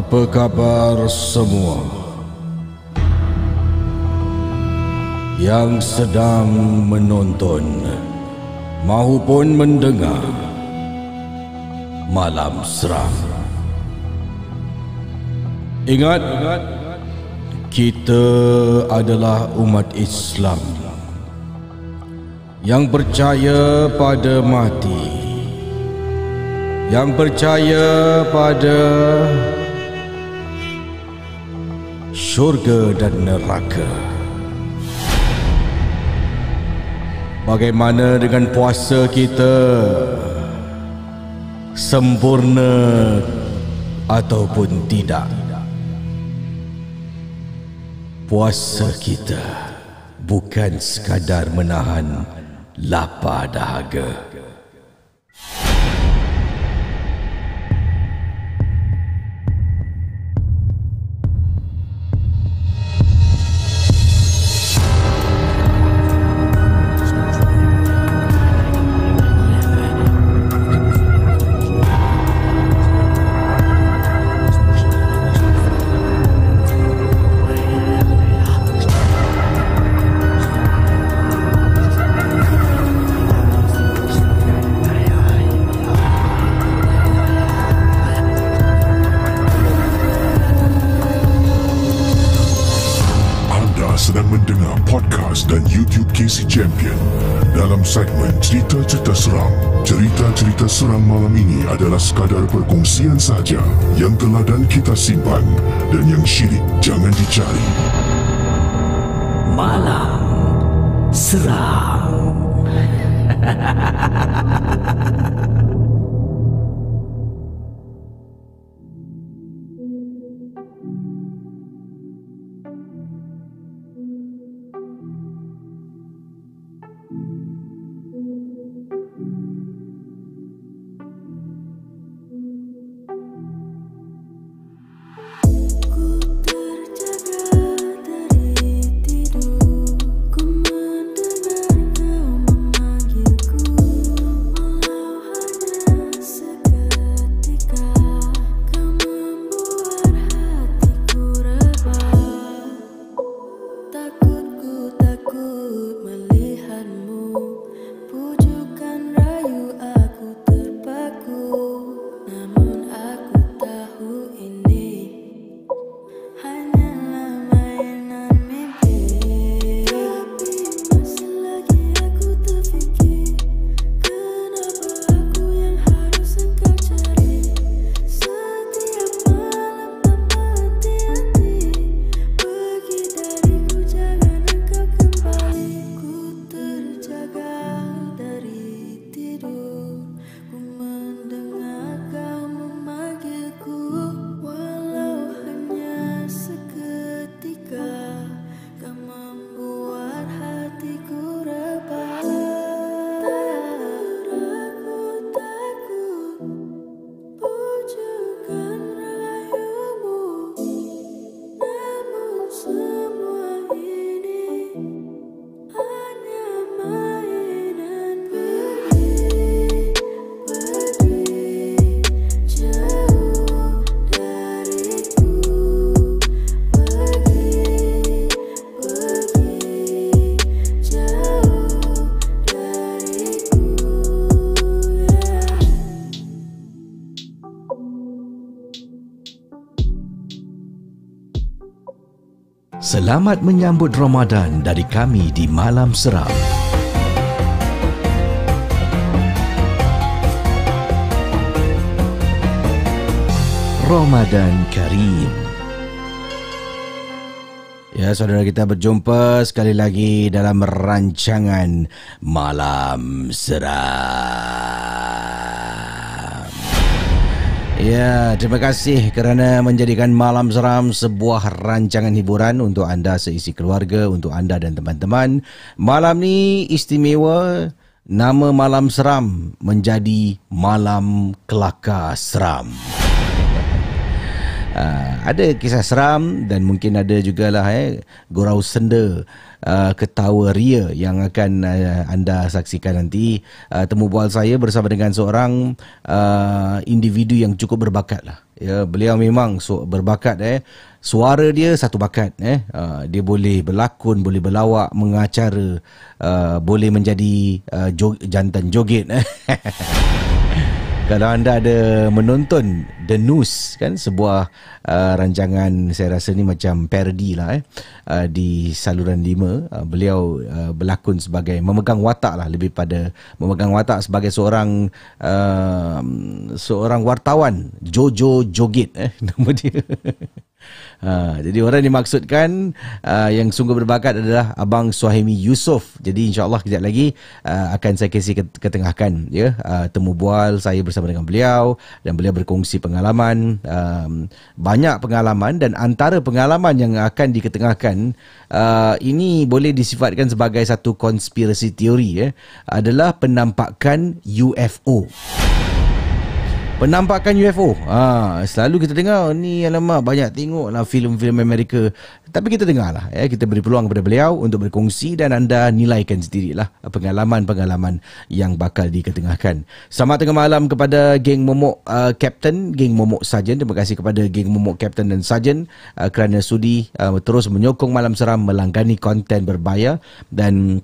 Apa khabar semua? Yang sedang menonton maupun mendengar Malam Seram. Ingat, kita adalah umat Islam yang percaya pada mati, yang percaya pada syurga dan neraka. Bagaimana dengan puasa kita? Sempurna ataupun tidak? Puasa kita bukan sekadar menahan lapar dahaga. Saja yang teladan kita simpan dan yang syirik jangan dicari. Malam Seram Selamat menyambut Ramadan dari kami di Malam Seram. Ramadan Karim. Ya, saudara kita berjumpa sekali lagi dalam rancangan Malam Seram. Ya, terima kasih kerana menjadikan Malam Seram sebuah rancangan hiburan untuk anda seisi keluarga, untuk anda dan teman-teman. Malam ni istimewa, nama Malam Seram menjadi Malam Kelakar Seram. Uh, ada kisah seram dan mungkin ada jugalah eh gurau senda uh, ketawa ria yang akan uh, anda saksikan nanti uh, temu bual saya bersama dengan seorang uh, individu yang cukup berbakat lah Ya, beliau memang so, berbakat eh. Suara dia satu bakat eh. Uh, dia boleh berlakon, boleh berlawak, mengacara, uh, boleh menjadi uh, jog, jantan joget eh. Kalau anda ada menonton The News kan sebuah uh, rancangan saya rasa ni macam parody lah eh uh, di saluran 5 uh, beliau uh, berlakon sebagai memegang watak lah lebih pada memegang watak sebagai seorang uh, seorang wartawan Jojo Joget eh nama dia. Ha, jadi orang dimaksudkan uh, yang sungguh berbakat adalah Abang Suhaimi Yusof. Jadi insyaAllah kejap lagi uh, akan saya kasih ketengahkan ya, uh, temu bual saya bersama dengan beliau dan beliau berkongsi pengalaman. Um, banyak pengalaman dan antara pengalaman yang akan diketengahkan uh, ini boleh disifatkan sebagai satu konspirasi teori ya, adalah penampakan UFO. Penampakan UFO. Ha, selalu kita dengar ni alamak banyak tengok lah filem-filem Amerika. Tapi kita dengar lah. Ya, kita beri peluang kepada beliau untuk berkongsi dan anda nilaikan sendirilah pengalaman-pengalaman yang bakal diketengahkan. Selamat tengah malam kepada geng momok uh, Captain, geng momok Sarjan. Terima kasih kepada geng momok Captain dan Sarjan uh, kerana sudi uh, terus menyokong Malam Seram melanggani konten berbayar dan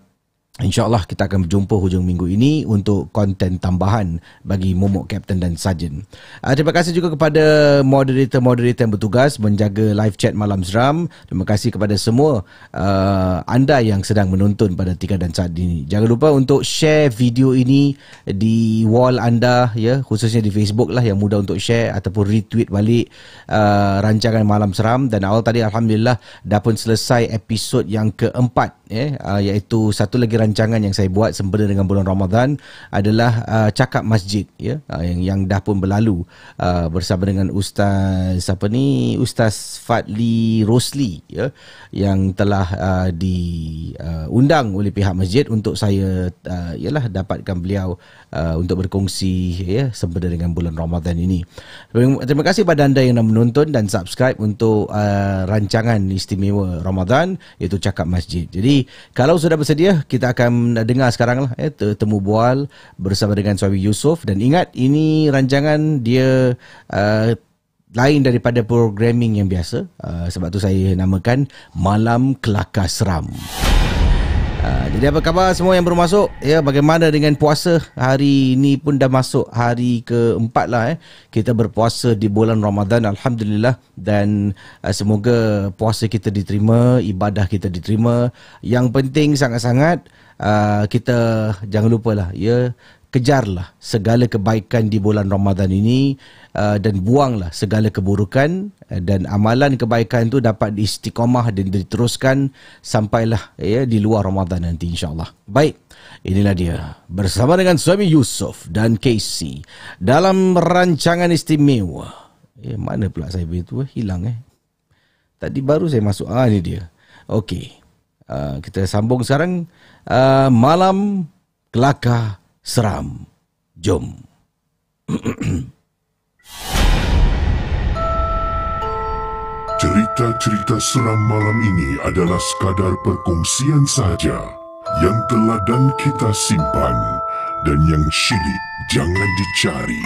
InsyaAllah kita akan berjumpa hujung minggu ini untuk konten tambahan bagi Momok Captain dan Sarjan. Uh, terima kasih juga kepada moderator-moderator yang bertugas menjaga live chat Malam Seram. Terima kasih kepada semua uh, anda yang sedang menonton pada Tika dan saat ini. Jangan lupa untuk share video ini di wall anda ya khususnya di Facebook lah yang mudah untuk share ataupun retweet balik uh, rancangan Malam Seram dan awal tadi Alhamdulillah dah pun selesai episod yang keempat ya, uh, iaitu satu lagi rancangan yang saya buat sempena dengan bulan Ramadan adalah uh, cakap masjid ya. Uh, yang yang dah pun berlalu uh, bersama dengan ustaz apa ni ustaz Fadli Rosli ya yang telah uh, diundang uh, oleh pihak masjid untuk saya uh, ialah dapatkan beliau uh, untuk berkongsi ya sempena dengan bulan Ramadan ini. Terima kasih pada anda yang dah menonton dan subscribe untuk uh, rancangan istimewa Ramadan iaitu cakap masjid. Jadi kalau sudah bersedia kita akan dengar sekarang lah eh, temu bual bersama dengan Suami Yusof dan ingat ini rancangan dia uh, lain daripada programming yang biasa uh, sebab tu saya namakan Malam Kelakar Seram. Uh, jadi apa khabar semua yang baru masuk? Ya, bagaimana dengan puasa? Hari ini pun dah masuk hari keempat lah eh. Kita berpuasa di bulan Ramadan Alhamdulillah dan uh, semoga puasa kita diterima, ibadah kita diterima. Yang penting sangat-sangat uh, kita jangan lupalah ya kejarlah segala kebaikan di bulan Ramadan ini uh, dan buanglah segala keburukan uh, dan amalan kebaikan itu dapat istiqamah dan diteruskan sampailah ya di luar Ramadan nanti insyaallah. Baik. Inilah dia bersama dengan suami Yusof dan Casey dalam rancangan istimewa. Eh mana pula saya itu eh? hilang eh. Tadi baru saya masuk. Ah ini dia. Okey. Uh, kita sambung sekarang uh, malam kelakar seram. Jom. Cerita-cerita seram malam ini adalah sekadar perkongsian sahaja yang teladan kita simpan dan yang syilid jangan dicari.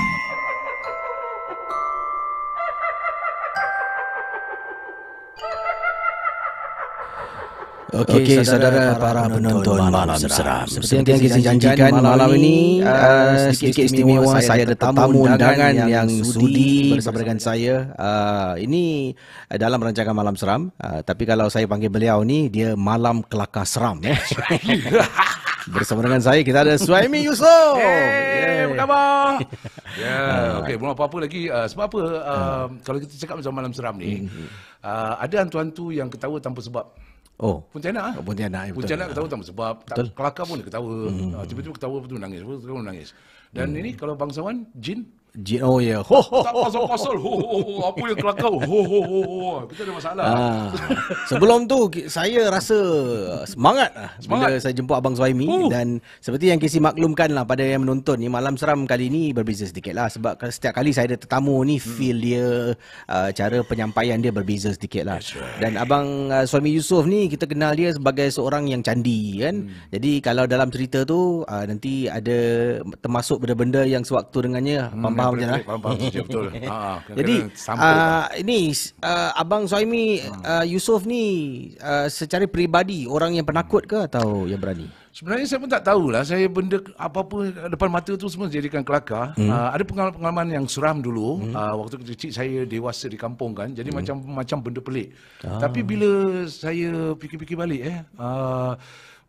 Okey, okay, saudara, para penonton malam seram. Seperti yang kita janjikan malam ini uh, sedikit istimewa saya ada tetamu undangan yang sudi bersama dengan saya. Uh, ini uh, dalam rancangan malam seram. Uh, tapi kalau saya panggil beliau ni dia malam kelakar seram eh. Bersama dengan saya kita ada Suhaimi Yusof. Hey, apa khabar? Ya, yeah, okey, belum apa-apa lagi. Uh, sebab apa? Uh, kalau kita cakap macam malam seram ni, uh, ada hantu-hantu yang ketawa tanpa sebab. Oh, Pontianak ah. Oh, Pontianak, ya. Pontianak ketawa tanpa sebab. Betul. Tak, kelakar pun dia ketawa. Hmm. Uh, tiba-tiba ketawa betul menangis, betul menangis. Dan hmm. ini kalau bangsawan Jin, oh ya. Yeah. Ho, ho, tak pasal-pasal. Ho, ho, ho, apa yang kelakar? Ho, ho, ho, ho. Kita ada masalah. Ah. Sebelum tu saya rasa semangat lah Semangat. bila saya jumpa Abang Suhaimi Uh. dan seperti yang Casey maklumkan lah pada yang menonton ni malam seram kali ni berbeza sedikit lah sebab setiap kali saya ada tetamu ni feel dia uh, cara penyampaian dia berbeza sedikit lah dan Abang uh, Suhaimi Yusof ni kita kenal dia sebagai seorang yang candi kan jadi kalau dalam cerita tu uh, nanti ada termasuk termasuk benda-benda yang sewaktu dengannya hmm, faham-faham je lah. Faham-faham je betul. Ha, Jadi sampul. uh, ini uh, abang Suhaimi uh, Yusof ni uh, secara peribadi orang yang penakut ke atau yang berani? Sebenarnya saya pun tak tahulah. Saya benda apa-apa depan mata tu semua jadikan kelakar. Hmm. Uh, ada pengalaman-pengalaman yang seram dulu. Hmm. Uh, waktu kecil saya dewasa di kampung kan. Jadi hmm. macam macam benda pelik. Ah. Tapi bila saya fikir-fikir balik eh. Uh,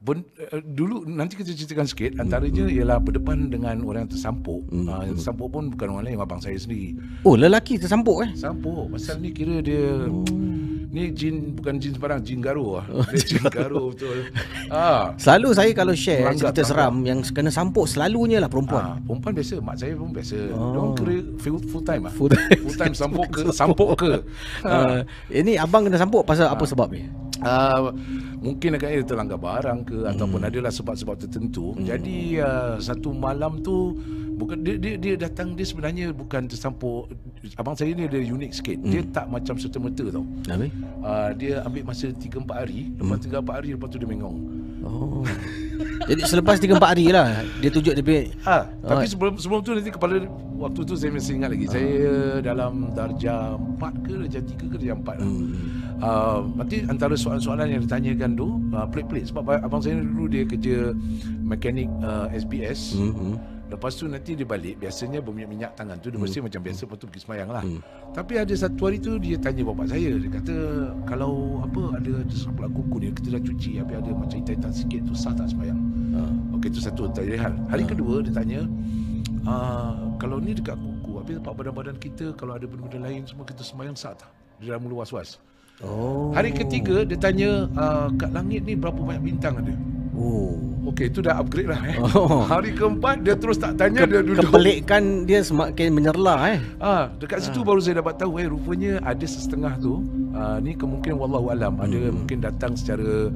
Ben, uh, dulu nanti kita ceritakan sikit antaranya ialah berdepan dengan orang yang tersampuk. Hmm. Uh, yang tersampuk pun bukan orang lain abang saya sendiri. Oh, lelaki tersampuk eh? Sampuk. Pasal ni kira dia oh. ni jin bukan jin sembarang, jin garu lah. Dia jin garu betul. Ah. Selalu saya kalau share Melanggar, cerita seram yang kena sampuk selalunya lah perempuan. Ah, perempuan biasa, mak saya pun biasa. Oh. Dia kira full, full time ah. Full time. full time sampuk ke sampuk ke. Uh, ini abang kena sampuk pasal apa sebab ni? Uh, mungkin agaknya dia terlanggar barang ke hmm. ataupun adalah sebab-sebab tertentu. Hmm. Jadi uh, satu malam tu bukan dia, dia dia datang dia sebenarnya bukan tersampuk abang saya ni dia unik sikit. Hmm. Dia tak macam serta-merta tau. Habis? Uh, dia ambil masa 3 4 hari, lepas hmm. 3 4 hari lepas tu dia mengong. Oh. Jadi selepas 3 4 hari lah dia tunjuk dia punya Ah, tapi sebelum sebelum tu nanti kepala waktu tu saya masih ingat lagi. Saya dalam darjah 4 ke darjah 3 ke darjah 4 lah. Hmm. Uh, nanti antara soalan-soalan yang ditanyakan tu uh, pelik-pelik sebab abang saya dulu dia kerja mekanik uh, SBS. Hmm. Lepas tu nanti dia balik Biasanya berminyak-minyak tangan tu Dia Hmm. bersih macam biasa Lepas tu pergi semayang lah Tapi ada satu hari tu Dia tanya bapak saya Dia kata Kalau apa Ada sebelah kuku ni Kita dah cuci Habis ada macam hitam-hitam sikit tu Sah tak semayang Ah. Okey tu satu tanya hal Hari kedua dia tanya uh, Kalau ni dekat kuku Habis tempat badan-badan kita Kalau ada benda-benda lain Semua kita semayang sah tak Dia dah mula was-was Oh. Hari ketiga dia tanya uh, Kat langit ni berapa banyak bintang ada Oh. Okey itu dah upgrade lah eh. Oh. Hari keempat dia terus tak tanya Dia duduk Kepelikan dia semakin menyerlah eh. Ah, dekat situ baru saya dapat tahu eh rupanya ada setengah tu ah, ni kemungkinan wallahu alam ada Hmm. mungkin datang secara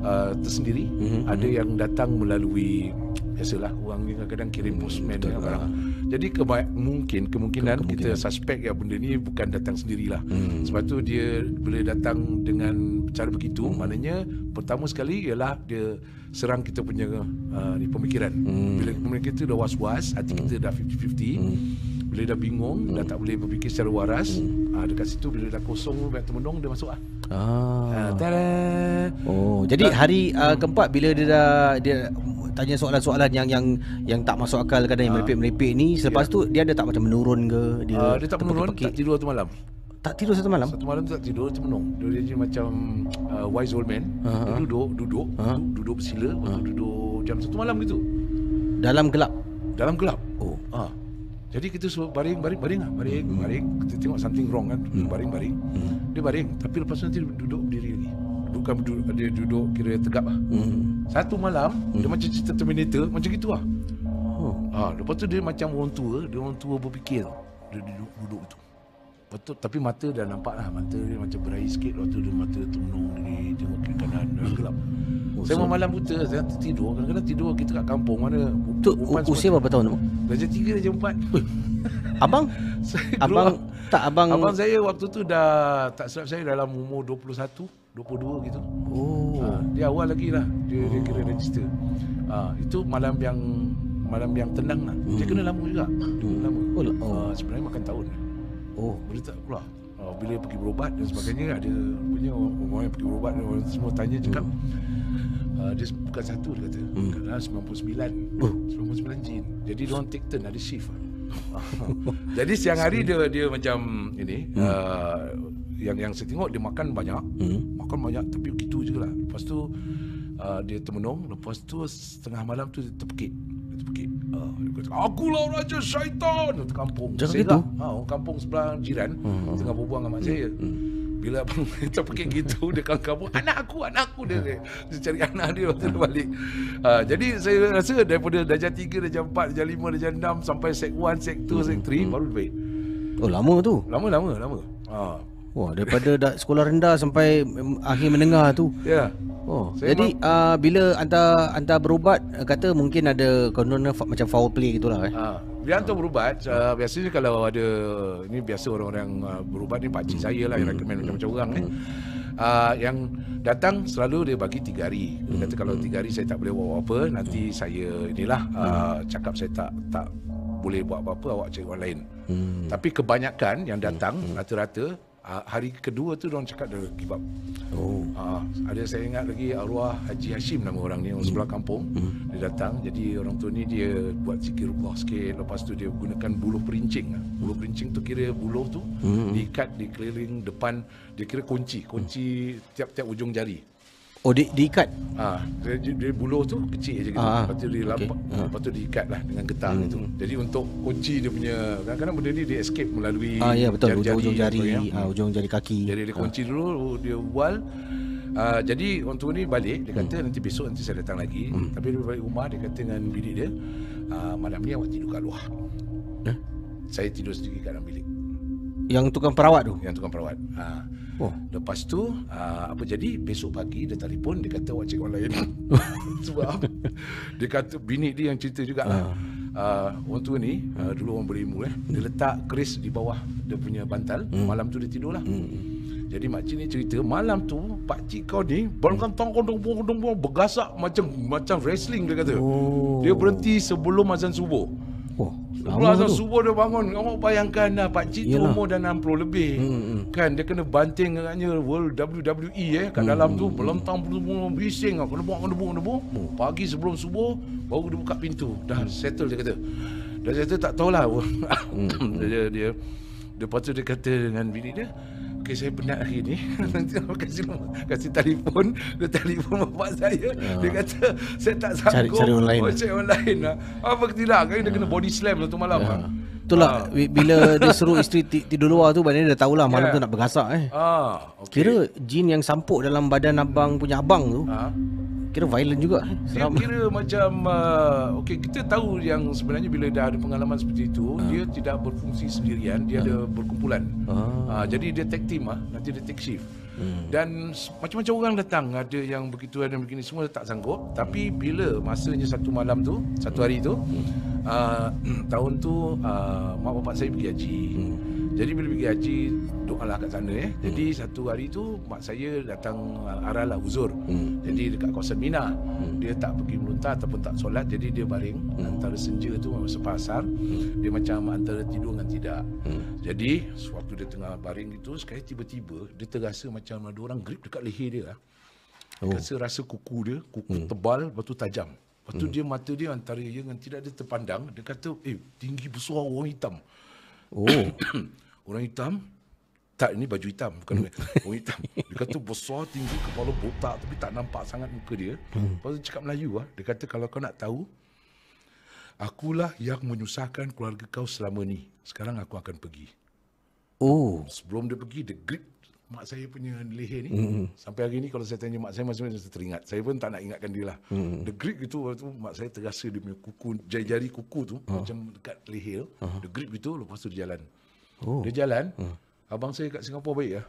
ah, tersendiri, Hmm, ada yang datang melalui biasalah orang ni kadang-kadang kirim postman dan barang. Jadi keba- mungkin kemungkinan, kita suspek ya benda ni bukan datang sendirilah. Hmm. Sebab tu dia boleh datang dengan cara begitu. Maknanya pertama sekali ialah dia serang kita punya ah, ni pemikiran. Bila pemikiran kita dah was-was, hati kita dah 50-50 bila dah bingung, dah tak boleh berfikir secara waras, ah, dekat situ bila dah kosong banyak termenung dia masuk ah. Ah. Ah, tada. Oh, jadi hari uh, keempat bila dia dah dia tanya soalan-soalan yang yang yang tak masuk akal kadang yang merepek-merepek ni, selepas tu dia ada tak macam menurun ke dia? Ah, dia tak menurun, tak tidur satu malam. tak tidur satu malam. Satu malam tu tak tidur, termenung. Dia jadi macam uh, wise old man. Ah, Dia duduk, duduk, Ah. duduk, bersila, tu duduk jam satu malam gitu. Dalam gelap. Dalam gelap. Oh. Ah. Jadi kita suruh baring, baring, baring lah. Baring, Hmm. baring. Kita tengok something wrong kan. Baring, baring. Dia baring. Tapi lepas tu nanti duduk berdiri lagi. Bukan duduk, dia duduk kira tegap lah. Hmm. Satu malam, dia macam cerita Terminator, macam gitu lah. Oh. Ah, lepas tu dia macam orang tua, dia orang tua berfikir. Dia duduk, duduk tu. Betul, tapi mata dah nampak lah. Mata dia macam berair sikit. Lepas tu dia mata termenung ni, tengok kiri kanan, dalam gelap. Oh, saya so- malam buta, saya tertidur. Kadang-kadang tidur kita kat kampung mana. Tu usia berapa tahun tu? Darjah tiga, darjah empat. Abang? saya Abang tak abang Abang saya waktu tu dah, tak silap saya dalam umur 21, 22 gitu. Oh. Ha, dia awal lagi lah dia, dia kira register. Ha, itu malam yang malam yang tenang lah. Dia kena lama juga. Kena lama. Oh, oh. Ha, sebenarnya makan tahun. Oh. Boleh tak keluar. Ha, bila pergi berubat dan sebagainya ada punya orang, orang yang pergi berubat dan orang semua tanya cakap Uh, dia bukan satu dia kata hmm. Kadang 99 Oh. 99 jin Jadi dia orang take turn Ada shift Jadi siang hari dia dia macam ini hmm. uh, yang yang saya tengok dia makan banyak, Hmm. makan banyak tapi begitu je lah. Lepas tu uh, dia termenung, lepas tu setengah malam tu dia terpekik. Dia terpekik. Dia kata, akulah raja syaitan. Orang kampung. Jangan gitu. lah, Ha, orang kampung sebelah jiran Hmm. tengah berbual dengan mak saya. Bila abang terpekik gitu dia kampung anak aku anak aku dia, dia, dia cari anak dia waktu dia balik. Uh, jadi saya rasa daripada darjah 3, darjah 4, darjah 5, darjah 6 sampai sek 1, sek 2, sek 3 baru dia baik. Oh lama tu. Lama lama lama. Ha. Wah, daripada dah sekolah rendah sampai akhir menengah tu. Ya. Oh, Saya jadi uh, bila anda anda berubat uh, kata mungkin ada konon fa- macam foul play gitulah eh. Ha. Dia hantar berubat uh, Biasanya kalau ada Ini biasa orang-orang uh, berubat ni Pakcik saya lah Yang recommend macam-macam orang eh. uh, yang datang selalu dia bagi tiga hari. Dia kata kalau tiga hari saya tak boleh buat apa-apa, nanti saya inilah uh, cakap saya tak tak boleh buat apa-apa, awak cari orang lain. Hmm. Tapi kebanyakan yang datang rata-rata uh, hari kedua tu orang cakap dah give up. Oh. Uh, ada saya ingat lagi arwah Haji Hashim nama orang ni orang sebelah kampung. Dia datang jadi orang tua ni dia buat zikir rubah sikit lepas tu dia gunakan buluh perincing. Buluh perincing tu kira buluh tu diikat di keliling depan dia kira kunci, kunci tiap-tiap ujung jari. Oh, di, diikat. Ah, dia, dia buluh tu kecil je gitu. Ah, lepas tu dia okey. lampak, lepas tu diikat lah dengan getah hmm. itu. Jadi untuk kunci dia punya kadang-kadang benda ni dia escape melalui Ah, ya betul. Ujung-ujung dan jari, sebagainya. ah, ujung jari kaki. Jadi dia kunci dulu dia bual Uh, jadi orang tua ni balik Dia kata nanti besok Nanti saya datang lagi hmm. Tapi dia balik rumah Dia kata dengan bilik dia uh, Malam ni awak tidur kat luar Eh? Saya tidur sendiri kat dalam bilik Yang tukang perawat tu. Yang tukang perawat uh, Oh. Lepas tu uh, Apa jadi Besok pagi dia telefon Dia kata awak cek orang lain Sebab Dia kata Bini dia yang cerita juga uh. Uh, orang tua ni uh, Dulu orang berilmu eh Dia letak keris di bawah Dia punya bantal Malam tu dia tidur lah jadi makcik ni cerita malam tu pak cik kau ni balkan tong kondong kondong bergasak macam macam wrestling dia kata. Oh. Dia berhenti sebelum azan subuh. Sebelum lama tu. subuh dia bangun. Awak bayangkan lah pak cik tu Yelah. umur dah 60 lebih. Hmm, Kan dia kena banting agaknya World WWE eh kat dalam tu melentang semua bising ah kena buang kena buang kena buang. Pagi sebelum subuh baru dia buka pintu. Dah settle dia kata. Dah settle tak tahulah. dia dia dia lepas tu dia kata dengan bini dia Okay, saya penat hari ni. Nanti awak kasih nombor- kasih telefon, dia telefon bapak saya. Dia kata saya tak sanggup. Cari- cari orang lain Oh, lah. cari orang lain lah. Apa tidak? Kan dia kena body slam satu malam. Ya. ah. Itulah bi- bila dia suruh isteri ti- tidur luar tu maknanya dia dah tahulah malam Ya. tu nak bergasak eh. Ah, okay. Kira jin yang sampuk dalam badan abang punya abang tu Ah. Kira violent juga. Dia Seram. kira macam uh, okey kita tahu yang sebenarnya bila dah ada pengalaman seperti itu dia tidak berfungsi sendirian dia ada berkumpulan. Ah. Uh, jadi dia take team ah nanti dia take shift. Hmm. Dan macam-macam orang datang ada yang begitu ada yang begini semua tak sanggup tapi bila masanya satu malam tu satu hari tu uh, tahun tu uh, mak bapak saya pergi haji. Jadi bila pergi haji doalah kat sana eh. Jadi satu hari tu mak saya datang arah lah uzur. Jadi dekat kawasan Mina. Dia tak pergi meluntar ataupun tak solat jadi dia baring antara senja tu masa pasar. Dia macam antara tidur dengan tidak. Jadi sewaktu dia tengah baring gitu sekali tiba-tiba dia terasa macam ada orang grip dekat leher dia lah. Oh. Rasa rasa kuku dia, kuku tebal, lepas tu tajam. Lepas tu dia mata dia antara ya dengan tidak dia terpandang, dia kata, "Eh, tinggi besar orang hitam." Oh. orang hitam tak ini baju hitam bukan orang hitam. Dia kata besar tinggi kepala botak tapi tak nampak sangat muka dia. Lepas tu dia cakap Melayu ah. Dia kata kalau kau nak tahu akulah yang menyusahkan keluarga kau selama ni. Sekarang aku akan pergi. Oh. Sebelum dia pergi dia grip mak saya punya leher ni mm-hmm. sampai hari ni kalau saya tanya mak saya masih masih teringat saya pun tak nak ingatkan dia lah mm-hmm. the grip itu waktu tu mak saya terasa dia punya kuku jari-jari kuku tu uh. macam dekat leher uh. the grip itu lepas tu dia jalan Oh. dia jalan uh. abang saya kat Singapura baik lah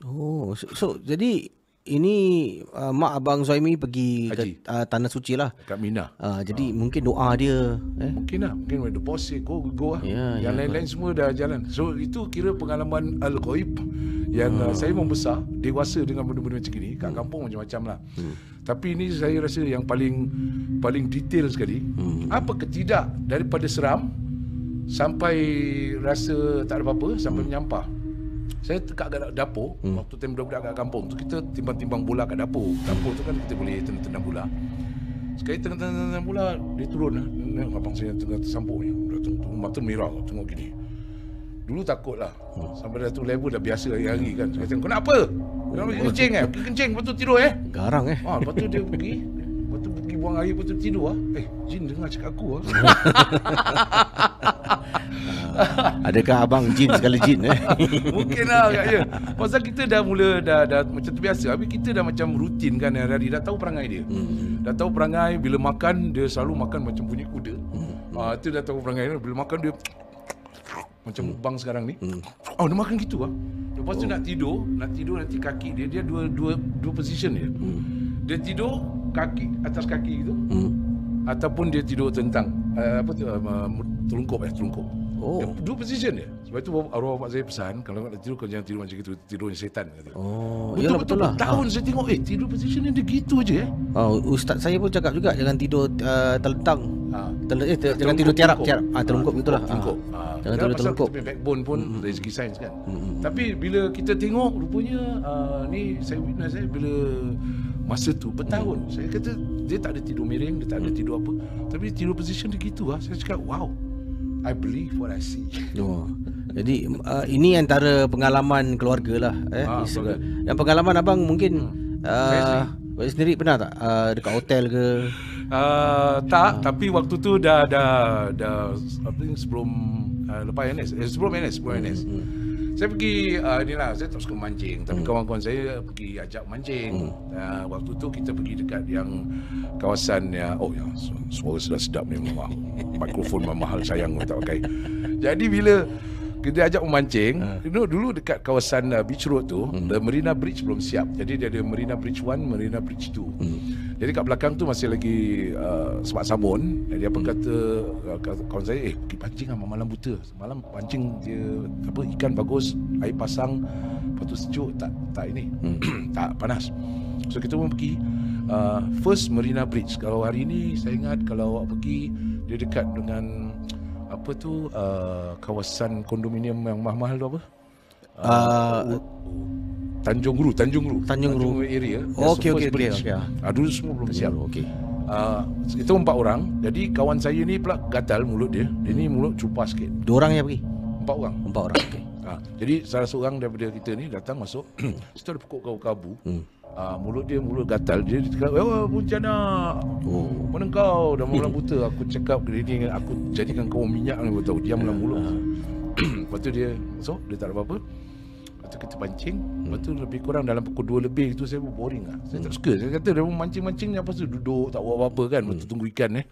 Oh, so, so jadi ini uh, mak abang Suhaimi pergi Haji. ke uh, tanah suci lah. kat Mina Uh, jadi mungkin doa dia eh. Mungkin lah Mungkin the boss say go, go lah Ya, Yang ya, lain-lain semua dah jalan So itu kira pengalaman Al-Ghaib Yang uh, saya membesar Dewasa dengan benda-benda macam ni Kat kampung macam-macam lah. Tapi ini saya rasa yang paling Paling detail sekali Apa ketidak Daripada seram Sampai rasa tak ada apa-apa Sampai menyampah. Saya dekat kat dapur hmm. Waktu time budak-budak kat kampung tu Kita timbang-timbang bola kat dapur. Dapur tu kan kita boleh tendang-tendang bola. Sekali tengah-tengah bola Dia turun lah. Abang saya tengah tersampuk ni. Dia mata merah Tengok gini Dulu takut lah. Sampai dah tu level dah biasa hari-hari kan. Saya tengok kau nak apa? Kau nak pergi kencing eh? Pergi kencing lepas tu tidur eh. Garang eh. ha, Lepas tu dia pergi. Lepas tu pergi buang air Lepas tu tidur lah Eh Jin dengar cakap aku lah Adakah abang jin sekali jin eh? Mungkin lah agaknya Pasal kita dah mula dah, dah macam terbiasa. Habis kita dah macam rutin kan hari-hari. Dah tahu perangai dia. Hmm. Dah tahu perangai Bila makan Dia selalu makan macam bunyi kuda. Hmm. ha, Itu dah tahu perangai dia. Bila makan dia Macam hmm. bang sekarang ni hmm. Oh dia makan gitu lah Lepas tu nak tidur Nak tidur nanti kaki dia Dia dua dua dua position dia hmm. Dia tidur Kaki Atas kaki gitu Hmm. Ataupun dia tidur tentang uh, Apa tu uh, Telungkup eh Telungkup Oh. Dia dua position dia. Sebab itu arwah bapak saya pesan kalau nak tidur kau jangan tidur macam itu, tidur macam setan kata. Oh, Betul, betul, betul lah. Tahun saya tengok eh tidur position dia gitu aje eh. Oh, ustaz saya pun cakap juga jangan tidur uh, telentang. Ha. Tel- eh, te- jangan tidur tiarap, tiarap. Ah, terlungkup Ah, gitulah. Ah. Ah. Jangan tidur. Kita punya backbone pun dari segi sains kan. Tapi bila kita tengok rupanya uh, ni saya witness eh bila masa tu bertahun saya kata dia tak ada tidur miring, dia tak ada tidur apa. Tapi tidur position dia gitu lah. Saya cakap wow. I believe what I see. Oh. Jadi uh, ini antara pengalaman keluarga lah eh. Ah, keluarga. Yang pengalaman abang mungkin Saya uh, sendiri pernah tak uh, dekat hotel ke? Uh, tak, tapi waktu tu dah dah dah apa sebelum uh, lepas NS, eh, sebelum NS, sebelum NS. Saya pergi uh, ni lah, saya tak suka mancing, tapi kawan-kawan saya pergi ajak mancing. Uh, waktu tu kita pergi dekat yang kawasan ya, oh ya, su- suara sudah sedap ni memang. Mikrofon mahal sayang tak pakai. Jadi bila kita ajak memancing, you know, dulu dekat kawasan uh, Beach Road tu, the Marina Bridge belum siap. Jadi dia ada Marina Bridge 1, Marina Bridge 2. Jadi kat belakang tu masih lagi uh, semak sabun. Jadi apa kata uh, kawan saya, eh pergi pancing lah malam buta. Malam pancing dia apa ikan bagus, air pasang, lepas tu sejuk tak tak ini. tak panas. So kita pun pergi uh, first Marina Bridge. Kalau hari ni saya ingat kalau awak pergi dia dekat dengan apa tu uh, kawasan kondominium yang mahal-mahal tu apa? Uh, Tanjung Guru, Tanjung Guru. Tanjung Guru. area. Oh, okey, okey, okey. Ah, dulu semua belum siap. Okey. Uh, kita empat orang. Jadi kawan saya ni pula gatal mulut dia. Dia ni mulut cupa sikit. Dua orang yang pergi? Empat orang. Empat orang. Okey. Ha, jadi salah seorang daripada kita ni datang masuk. Situ ada pokok kabu-kabu. Hmm. Uh, mulut dia mulut gatal. Dia cakap, "Oh, Puncana. Oh. Mana kau dah malam buta Aku cakap ke dia ni Aku jadikan kau minyak ni Kau tahu Diamlah mulut Lepas tu dia So dia tak ada apa-apa Lepas tu kita pancing Lepas tu lebih kurang Dalam pukul 2 lebih tu Saya pun boring lah. Saya tak suka. Saya kata dia pun mancing-mancing Lepas tu duduk Tak buat apa-apa kan. Lepas tu tunggu ikan eh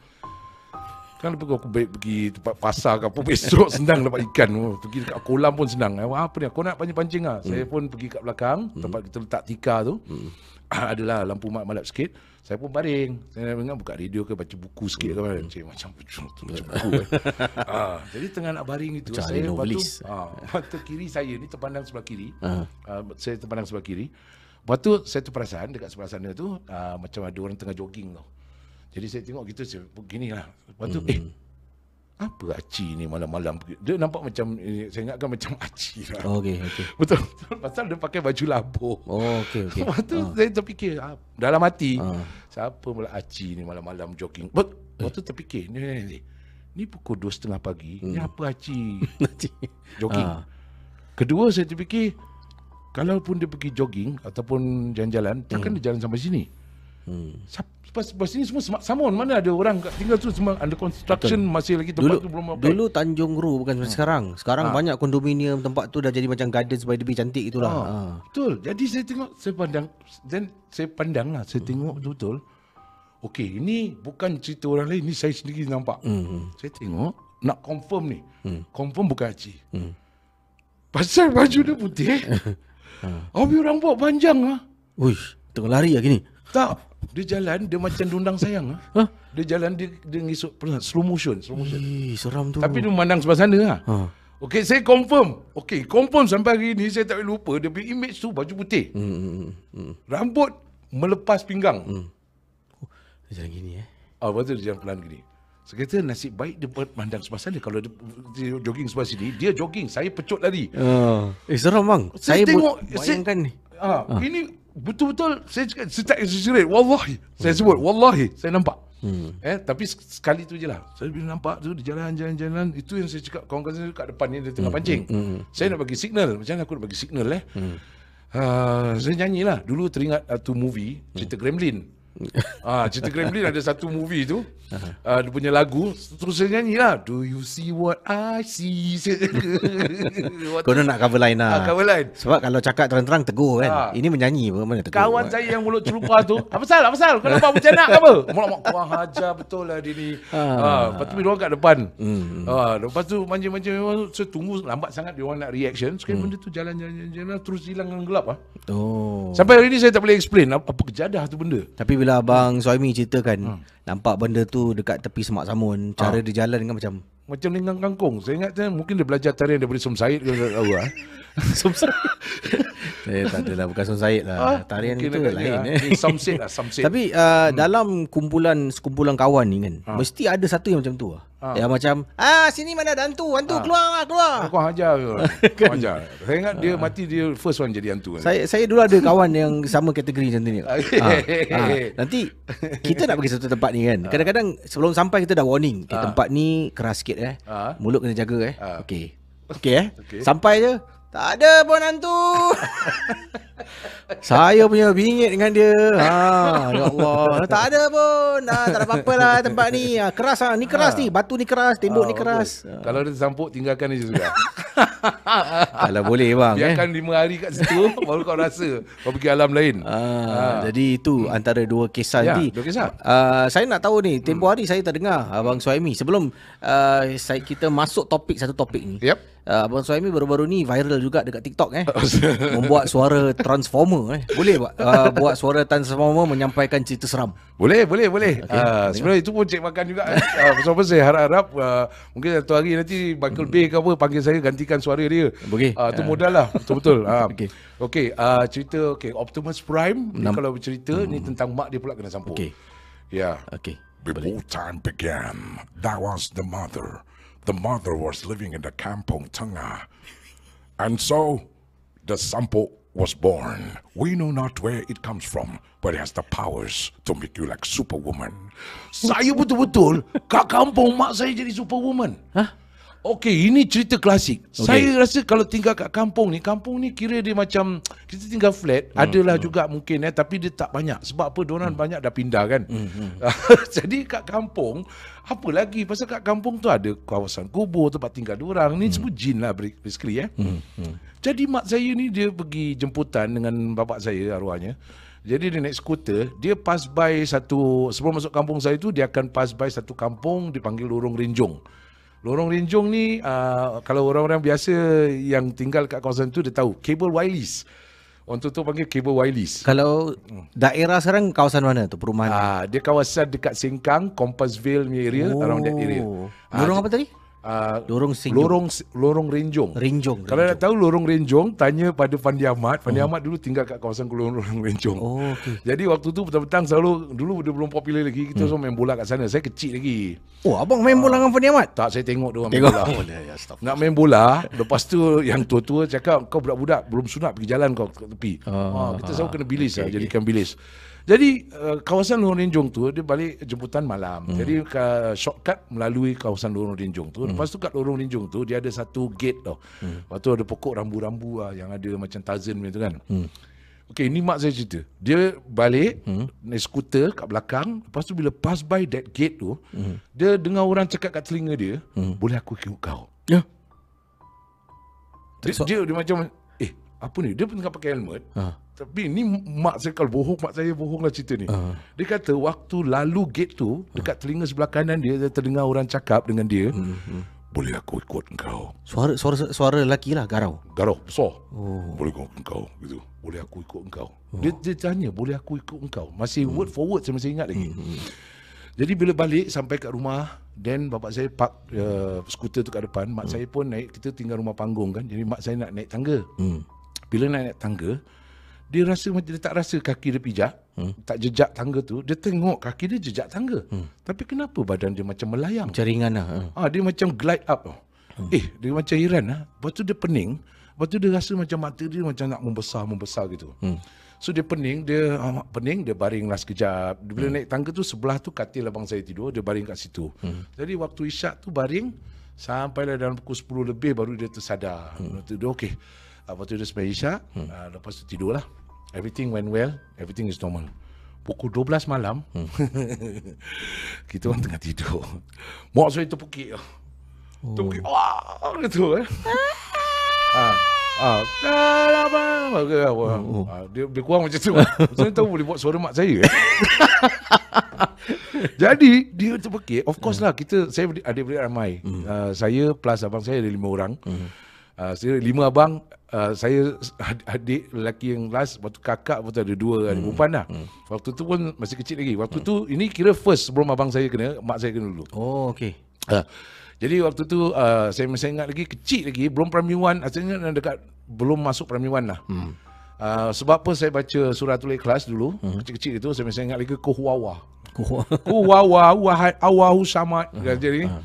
Kan lepas aku baik pergi tempat pasar ke apa Besok senang dapat ikan. Oh, Pergi dekat kolam pun senang. Eh, Apa ni Kau nak pancing-pancing lah. Saya pun pergi kat belakang Tempat kita letak tika tu. Adalah lampu mat-malap sikit Saya pun baring. Saya dengar buka radio ke Baca buku sikit ke kan. Cik, Macam macam buku eh. ah, Jadi tengah nak baring itu Macam Saya lepas tu ah, Mata kiri saya ni terpandang sebelah kiri. Ah. uh, Saya terpandang sebelah kiri. Lepas tu saya terperasan Dekat sebelah sana tu uh, Macam ada orang tengah jogging tau Jadi saya tengok gitu Saya begini lah Lepas tu eh apa Aci ni malam-malam pergi? Dia nampak macam eh, Saya ingatkan macam Aci lah Oh, Okey, okey. Betul, betul Pasal dia pakai baju labuh Oh, okey, okey. Lepas tu saya terfikir ah, Dalam hati Ah. Siapa pula Aci ni malam-malam jogging But, Lepas tu terfikir ni, ni, ni, ni pukul 2.30 pagi Ni apa Aci jogging Ah. Kedua saya terfikir Kalaupun dia pergi jogging Ataupun jalan-jalan Takkan dia jalan sampai sini Hmm. Sap- Lepas, lepas sini semua samun Mana ada orang tinggal tu Semua under construction Masih lagi tempat Dulu tu belum apa dulu Tanjung Ru bukan macam sekarang. Sekarang Ah. banyak kondominium tempat tu dah jadi macam gardens by the bay cantik itulah. Ah, Ah. Betul. Jadi saya tengok, saya pandang, dan saya pandang lah, saya tengok betul-betul. Okey, ini bukan cerita orang lain, ini saya sendiri nampak. Hmm. Saya tengok, nak confirm ni. Confirm bukan Haji. Pasal baju dia putih. Habis orang bawa panjang lah. Uish, tengah lari lagi ni. Tak, dia jalan, dia macam dundang sayang lah. Hah? Dia jalan, dia, dia ngisuk, pernah, slow motion, slow motion. Eh, seram tu. Tapi dia memandang sebelah sana lah. Ha. Okey, saya confirm. Okey, confirm sampai hari ni saya tak boleh lupa dia punya image tu baju putih. Hmm, hmm, hmm, hmm. Rambut melepas pinggang. Hmm. Dia jalan gini eh. Ah, lepas tu dia jalan pelan gini. Saya kata nasib baik dia pandang sebelah sana. Kalau dia, dia jogging sebelah sini, dia jogging. Saya pecut lari. Uh, eh seram bang. Saya Saya, tengok, bu- saya- bayangkan ni. Ah, ini betul-betul saya cakap tak exaggerate. Wallahi. Saya sebut wallahi saya nampak. Hmm. Eh tapi sek- sekali tu je lah. Saya bila nampak tu dia jalan jalan jalan itu yang saya cakap kawan-kawan saya kat depan ni dia tengah pancing. Hmm. Saya nak bagi signal. Macam mana aku nak bagi signal eh? Hmm. Uh, saya nyanyilah. Dulu teringat satu movie cerita Gremlin. Ah, cerita Gremlin ada satu movie tu. Uh, dia punya lagu terus saya nyanyilah. Do you see what I see? Kau nak cover line Ah, lah. cover line. Sebab kalau cakap terang-terang tegur kan. Ah. Ini menyanyi pun mana tegur. Kawan saya yang mulut celupa tu Apa pasal? Apa pasal? Kau nampak macam nak apa? Mak kurang hajar betul lah dia ni ha. Lepas tu dia orang kat depan hmm. ha. Lepas tu mancing-mancing Saya tunggu lambat sangat Dia orang nak reaction Sekali hmm. benda tu jalan-jalan Terus hilang dengan gelap lah. Oh. Sampai hari ni saya tak boleh explain Apa, apa kejadah tu benda Tapi bila abang Suhaimi ceritakan Hmm. nampak benda tu dekat tepi semak samun, cara dia jalan kan macam macam lingkang kangkung. Saya ingat dia mungkin dia belajar tarian daripada Som Said ke tak tahu ah. Sumsait. eh, tak adalah bukan Sumsait lah. Tarian Mungkin itu lain ya, eh. Samsid lah, Samsid. Tapi uh, dalam kumpulan sekumpulan kawan ni kan, mesti ada satu yang macam tu lah. Yang macam, ah sini mana ada hantu, hantu keluar lah, keluar. Kau hajar ke? Kau hajar. Saya ingat dia mati dia first one jadi hantu. Saya saya dulu ada kawan yang sama kategori macam ni. ha, ha, nanti kita nak pergi satu tempat ni kan. Kadang-kadang sebelum sampai kita dah warning. Eh, tempat ni keras sikit eh. Ah. Mulut kena jaga eh. Ah. Okey. Okey eh. Okey. Sampai je tak ada pun hantu. Saya punya bingit dengan dia. Ha, ya Allah. Tak ada pun. Ha, tak ada apa-apa lah tempat ni. Ha, keras ah. Ni keras ni. Batu ni keras, tembok Ah, ni keras. bagus. Kalau dia tersampuk tinggalkan dia juga. Kalau boleh bang eh. Biarkan lima hari kat situ baru kau rasa kau pergi alam lain. Ah, Jadi itu antara dua kisah Ya, nanti. dua kisah. Uh, saya nak tahu ni, tempoh hari saya terdengar Abang Suhaimi sebelum uh, saya kita masuk topik satu topik ni. Yep. Uh, Abang Suhaimi baru-baru ni viral juga dekat TikTok eh. Membuat suara transformer eh. Boleh tak? Uh, buat suara transformer menyampaikan cerita seram. Boleh, boleh, boleh. Okay. Uh, sebenarnya itu pun cek makan juga. eh. Uh, Pasal-pasal saya harap-harap uh, mungkin satu hari nanti Michael Bay ke apa panggil saya gantikan suara dia. Boleh. Uh, itu modal lah. Betul-betul. Uh, Okey. okay. uh, cerita okay, Optimus Prime ni kalau bercerita ni tentang mak dia pula kena sampuk. Okey. Ya. Okey. Before time began, that was the mother. The mother was living in the kampong tengah. And so, the sampo was born. We know not where it comes from, but it has the powers to make you like superwoman. Saya betul-betul kat kampung mak saya jadi superwoman. Hah? Okey, ini cerita klasik. Okay. Saya rasa kalau tinggal kat kampung ni, kampung ni kira dia macam kita tinggal flat, hmm. adalah hmm. juga mungkin eh tapi dia tak banyak. Sebab apa? Diorang hmm. banyak dah pindah kan. Hmm. Jadi kat kampung apa lagi? Pasal kat kampung tu ada kawasan kubur tempat tinggal diorang. Ni hmm. semua jin lah basically eh. Hmm. Hmm. Jadi mak saya ni dia pergi jemputan dengan bapak saya arwahnya. Jadi dia naik skuter, dia pass by satu sebelum masuk kampung saya tu dia akan pass by satu kampung dipanggil Lorong Rinjong. Lorong Rinjong ni uh, kalau orang-orang biasa yang tinggal kat kawasan tu dia tahu Cable Wireless. Orang tu tu panggil Cable Wireless. Kalau daerah sekarang kawasan mana tu perumahan? Ah, dia kawasan dekat Sengkang, Compassville punya area, oh. around that area. Lorong apa tadi? Uh, Lorong Sinjong. Lorong Lorong Renjong. Renjong. Kalau nak tahu Lorong Renjong, tanya pada Fandi Ahmad. Fandi Ahmad dulu tinggal kat kawasan Lorong Renjong. Oh, okey. Jadi waktu tu petang-petang selalu dulu dia belum popular lagi. Kita semua main bola kat sana. Saya kecil lagi. Oh, abang main bola dengan Fandi Ahmad? Tak saya tengok dia orang main bola. Oh, ya, astagfirullah. Nak main bola, lepas tu yang tua-tua cakap kau budak-budak belum sunat pergi jalan kau ke tepi. Ah, Ah, kita selalu kena bilis lah, jadikan bilis. Jadi uh, kawasan Lorong Renjong tu dia balik jemputan malam. Hmm. Jadi uh, shortcut melalui kawasan Lorong Renjong tu. Hmm. Lepas tu kat Lorong Renjong tu dia ada satu gate tau. Hmm. Lepas tu ada pokok rambu-rambu lah yang ada macam Tarzan macam tu kan. Hmm. Okey, ni mak saya cerita. Dia balik hmm. naik skuter kat belakang, lepas tu bila pass by that gate tu, hmm. dia dengar orang cakap kat telinga dia, hmm. "Boleh aku ikut kau?" Ya. Dia, dia, dia macam Eh apa ni Dia tengah pakai helmet Ha. Tapi ni mak saya Kalau bohong Mak saya bohong lah cerita ni. Ha. Dia kata Waktu lalu gate tu Dekat telinga sebelah kanan dia Dia terdengar orang cakap dengan dia Boleh aku ikut engkau? Suara suara suara lelaki lah garau. Garau besar. Oh. Boleh kau engkau? Gitu. Boleh aku ikut engkau? Dia, dia tanya Boleh aku ikut engkau? Masih word for word Saya masih ingat lagi. Jadi bila balik Sampai kat rumah Then bapak saya park uh, Skuter tu kat depan. Mak saya pun naik Kita tinggal rumah panggung kan. Jadi mak saya nak naik tangga. Hmm. bila nak naik tangga, dia rasa macam dia tak rasa kaki dia pijak, hmm. tak jejak tangga tu, dia tengok kaki dia jejak tangga. Hmm. Tapi kenapa badan dia macam melayang? Macam ringan lah. Ha. Ah, dia macam glide up. Hmm. Eh, dia macam heran ah. Lepas tu dia pening, lepas tu dia rasa macam mata dia macam nak membesar-membesar gitu. Hmm. So dia pening, dia ah, pening, dia baring lah sekejap. Bila hmm. naik tangga tu sebelah tu katil abang saya tidur, dia baring kat situ. Hmm. Jadi waktu isyak tu baring sampailah dalam pukul 10 lebih baru dia tersadar. Hmm. Dia okey. Lepas tu dia sembahyang isyak, hmm. uh, lepas tu tidur lah. Everything went well, everything is normal. Pukul 12 malam, hmm. kita orang tengah tidur. Mak saya terpukik. Oh. Terpukik. Wah, gitu eh. ah, ah, lama. Oh. Ah, dia, dia kurang macam tu. Saya tahu boleh buat suara mak saya. Jadi dia terpekik Of course lah Kita Saya beri- adik-beradik ramai uh, Saya plus abang saya Ada lima orang uh, Saya lima abang uh, Saya ad- adik lelaki yang last Lepas tu kakak Lepas tu ada dua adik perempuan lah Waktu tu pun Masih kecil lagi Waktu tu Ini kira first Sebelum abang saya kena Mak saya kena dulu Oh, okey. Uh, Jadi waktu tu uh, saya masih ingat lagi kecil lagi, belum primary 1, asalnya dekat belum masuk primary 1 lah. Hmm. Uh, sebab apa saya baca surah tulis kelas dulu, hmm. kecil-kecil itu saya masih ingat lagi kuhuwawa. Kuh. Kuhuwawa wahad awahu samad. Uh, Jadi uh.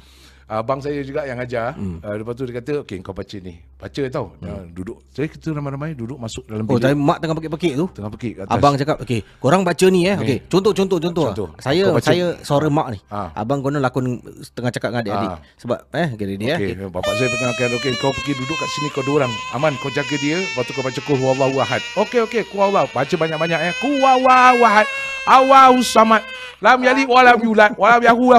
Abang saya juga yang ajar. Hmm. Uh, lepas tu dia kata, "Okey, kau baca ni." Baca tau. Hmm. Uh, duduk. Jadi kita ramai-ramai duduk masuk dalam Oh, bilik. tapi mak tengah pekik-pekik tu. tengah pergi kat atas. Abang cakap, okey, korang baca ni eh. Okey, contoh contoh contoh. Contoh. Saya Kau baca. saya suara mak ni. Ah. Abang konon lakon tengah cakap dengan adik-adik. Ah. Sebab eh gini dia. Okey, okay. bapak saya perkenalkan, okey kau pergi duduk kat sini kau dua orang. Aman, kau jaga dia, lepas tu kau baca kul huwallahu ahad. Okey, okey, huwallahu. Baca banyak-banyak ya. Kul huwallahu ahad. Allahu samad. Lam yalid wa lam yulad wa lam yakul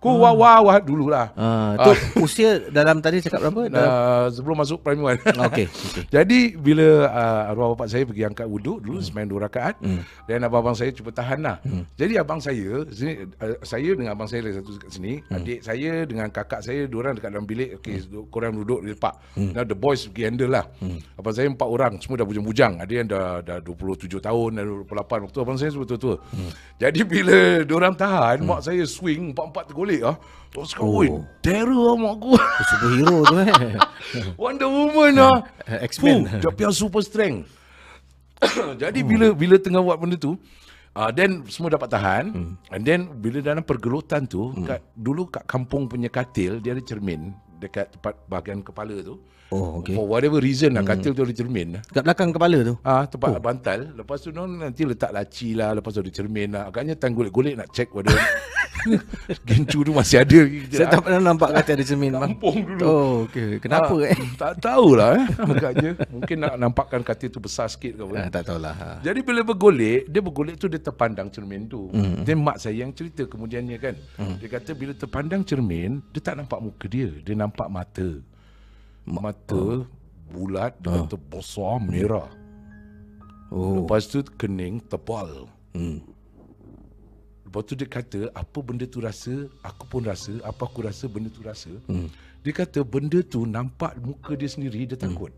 ahad. Kul huwallahu ahad dululah. Ah, tu usia dalam tadi cakap berapa? Dalam, Uh, sebelum masuk primary 1. okey, okey. Jadi bila uh, arwah bapak saya pergi angkat wuduk dulu hmm. dua rakaat hmm. dan abang-abang saya cuba tahan lah. Hmm. Jadi abang saya sini uh, saya dengan abang saya satu kat sini, hmm. adik saya dengan kakak saya dua orang dekat dalam bilik. Okey, hmm. korang duduk di lepak. Hmm. Now the boys pergi handle lah. Hmm. Abang saya empat orang semua dah bujang-bujang. Ada yang dah dah 27 tahun, dah 28 waktu abang saya semua tua-tua. Hmm. Jadi bila dua orang tahan, hmm. mak saya swing empat-empat tergolek ah. Terus kau, oh. terror lah mak aku. superhero tu eh. Wonder Woman lah. X-Men. Fuh, Dia punya super strength. Jadi bila bila tengah buat benda tu, uh, then semua dapat tahan. Hmm. And then bila dalam pergelutan tu, hmm. kat, dulu kat kampung punya katil, dia ada cermin dekat tempat bahagian kepala tu. Oh, okey. For whatever reason lah, katil tu ada cermin lah. Kat belakang kepala tu. Ah, tempat oh. bantal. Lepas tu non, nanti letak laci lah, lepas tu ada cermin lah. Agaknya tang golek-golek nak check whether gencu tu masih ada. Saya tak. pernah nampak kata ada cermin. Kampung dulu. Oh, okey. Kenapa Ah, eh? Tak tahulah eh. Agaknya. Mungkin nak nampakkan katil tu besar sikit ke apa. Ah, tak tahulah. Ha. Jadi bila bergolek, dia bergolek tu dia terpandang cermin tu. Mm. Then mak saya yang cerita kemudiannya kan. Mm. Dia kata bila terpandang cermin, dia tak nampak muka dia. Dia nampak mata. Mata oh. bulat, dia kata besar, merah. Oh. Lepas tu kening, tebal. Hmm. Lepas tu dia kata, apa benda tu rasa, aku pun rasa, apa aku rasa, benda tu rasa. Hmm. Dia kata, benda tu nampak muka dia sendiri, dia takut.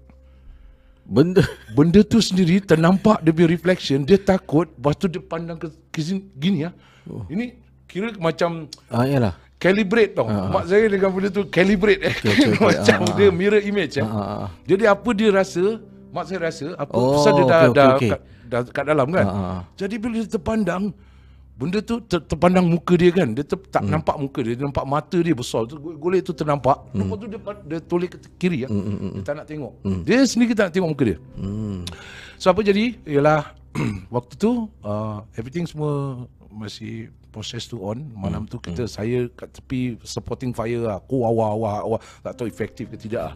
Benda Benda tu sendiri ternampak dia punya reflection, dia takut, lepas tu dia pandang ke, ke sini, gini ya. Oh. Ini kira macam ah yalah. Calibrate tau. Uh, Mak saya dengan benda tu calibrate eh. okay, okay. macam Ah, dia mirror image eh. Ah. Jadi apa dia rasa, mak saya rasa, apa Oh, pasal dia dah, okay, okay, dah, okay. Kat, dah kat dalam kan. Ah. Jadi bila dia terpandang, benda tu ter, terpandang muka dia kan. Dia ter, tak hmm. nampak muka dia, dia nampak mata dia besar. Tu golek tu ternampak. Hmm. Lepas tu dia dia toleh ke kiri ya. Hmm, hmm, hmm. Dia tak nak tengok. Hmm. Dia sendiri tak nak tengok muka dia. Hmm. So apa jadi? Ialah waktu tu uh, everything semua masih proses tu on malam tu kita saya kat tepi supporting fire lah aku awal awal awal tak tahu efektif ke tidak lah.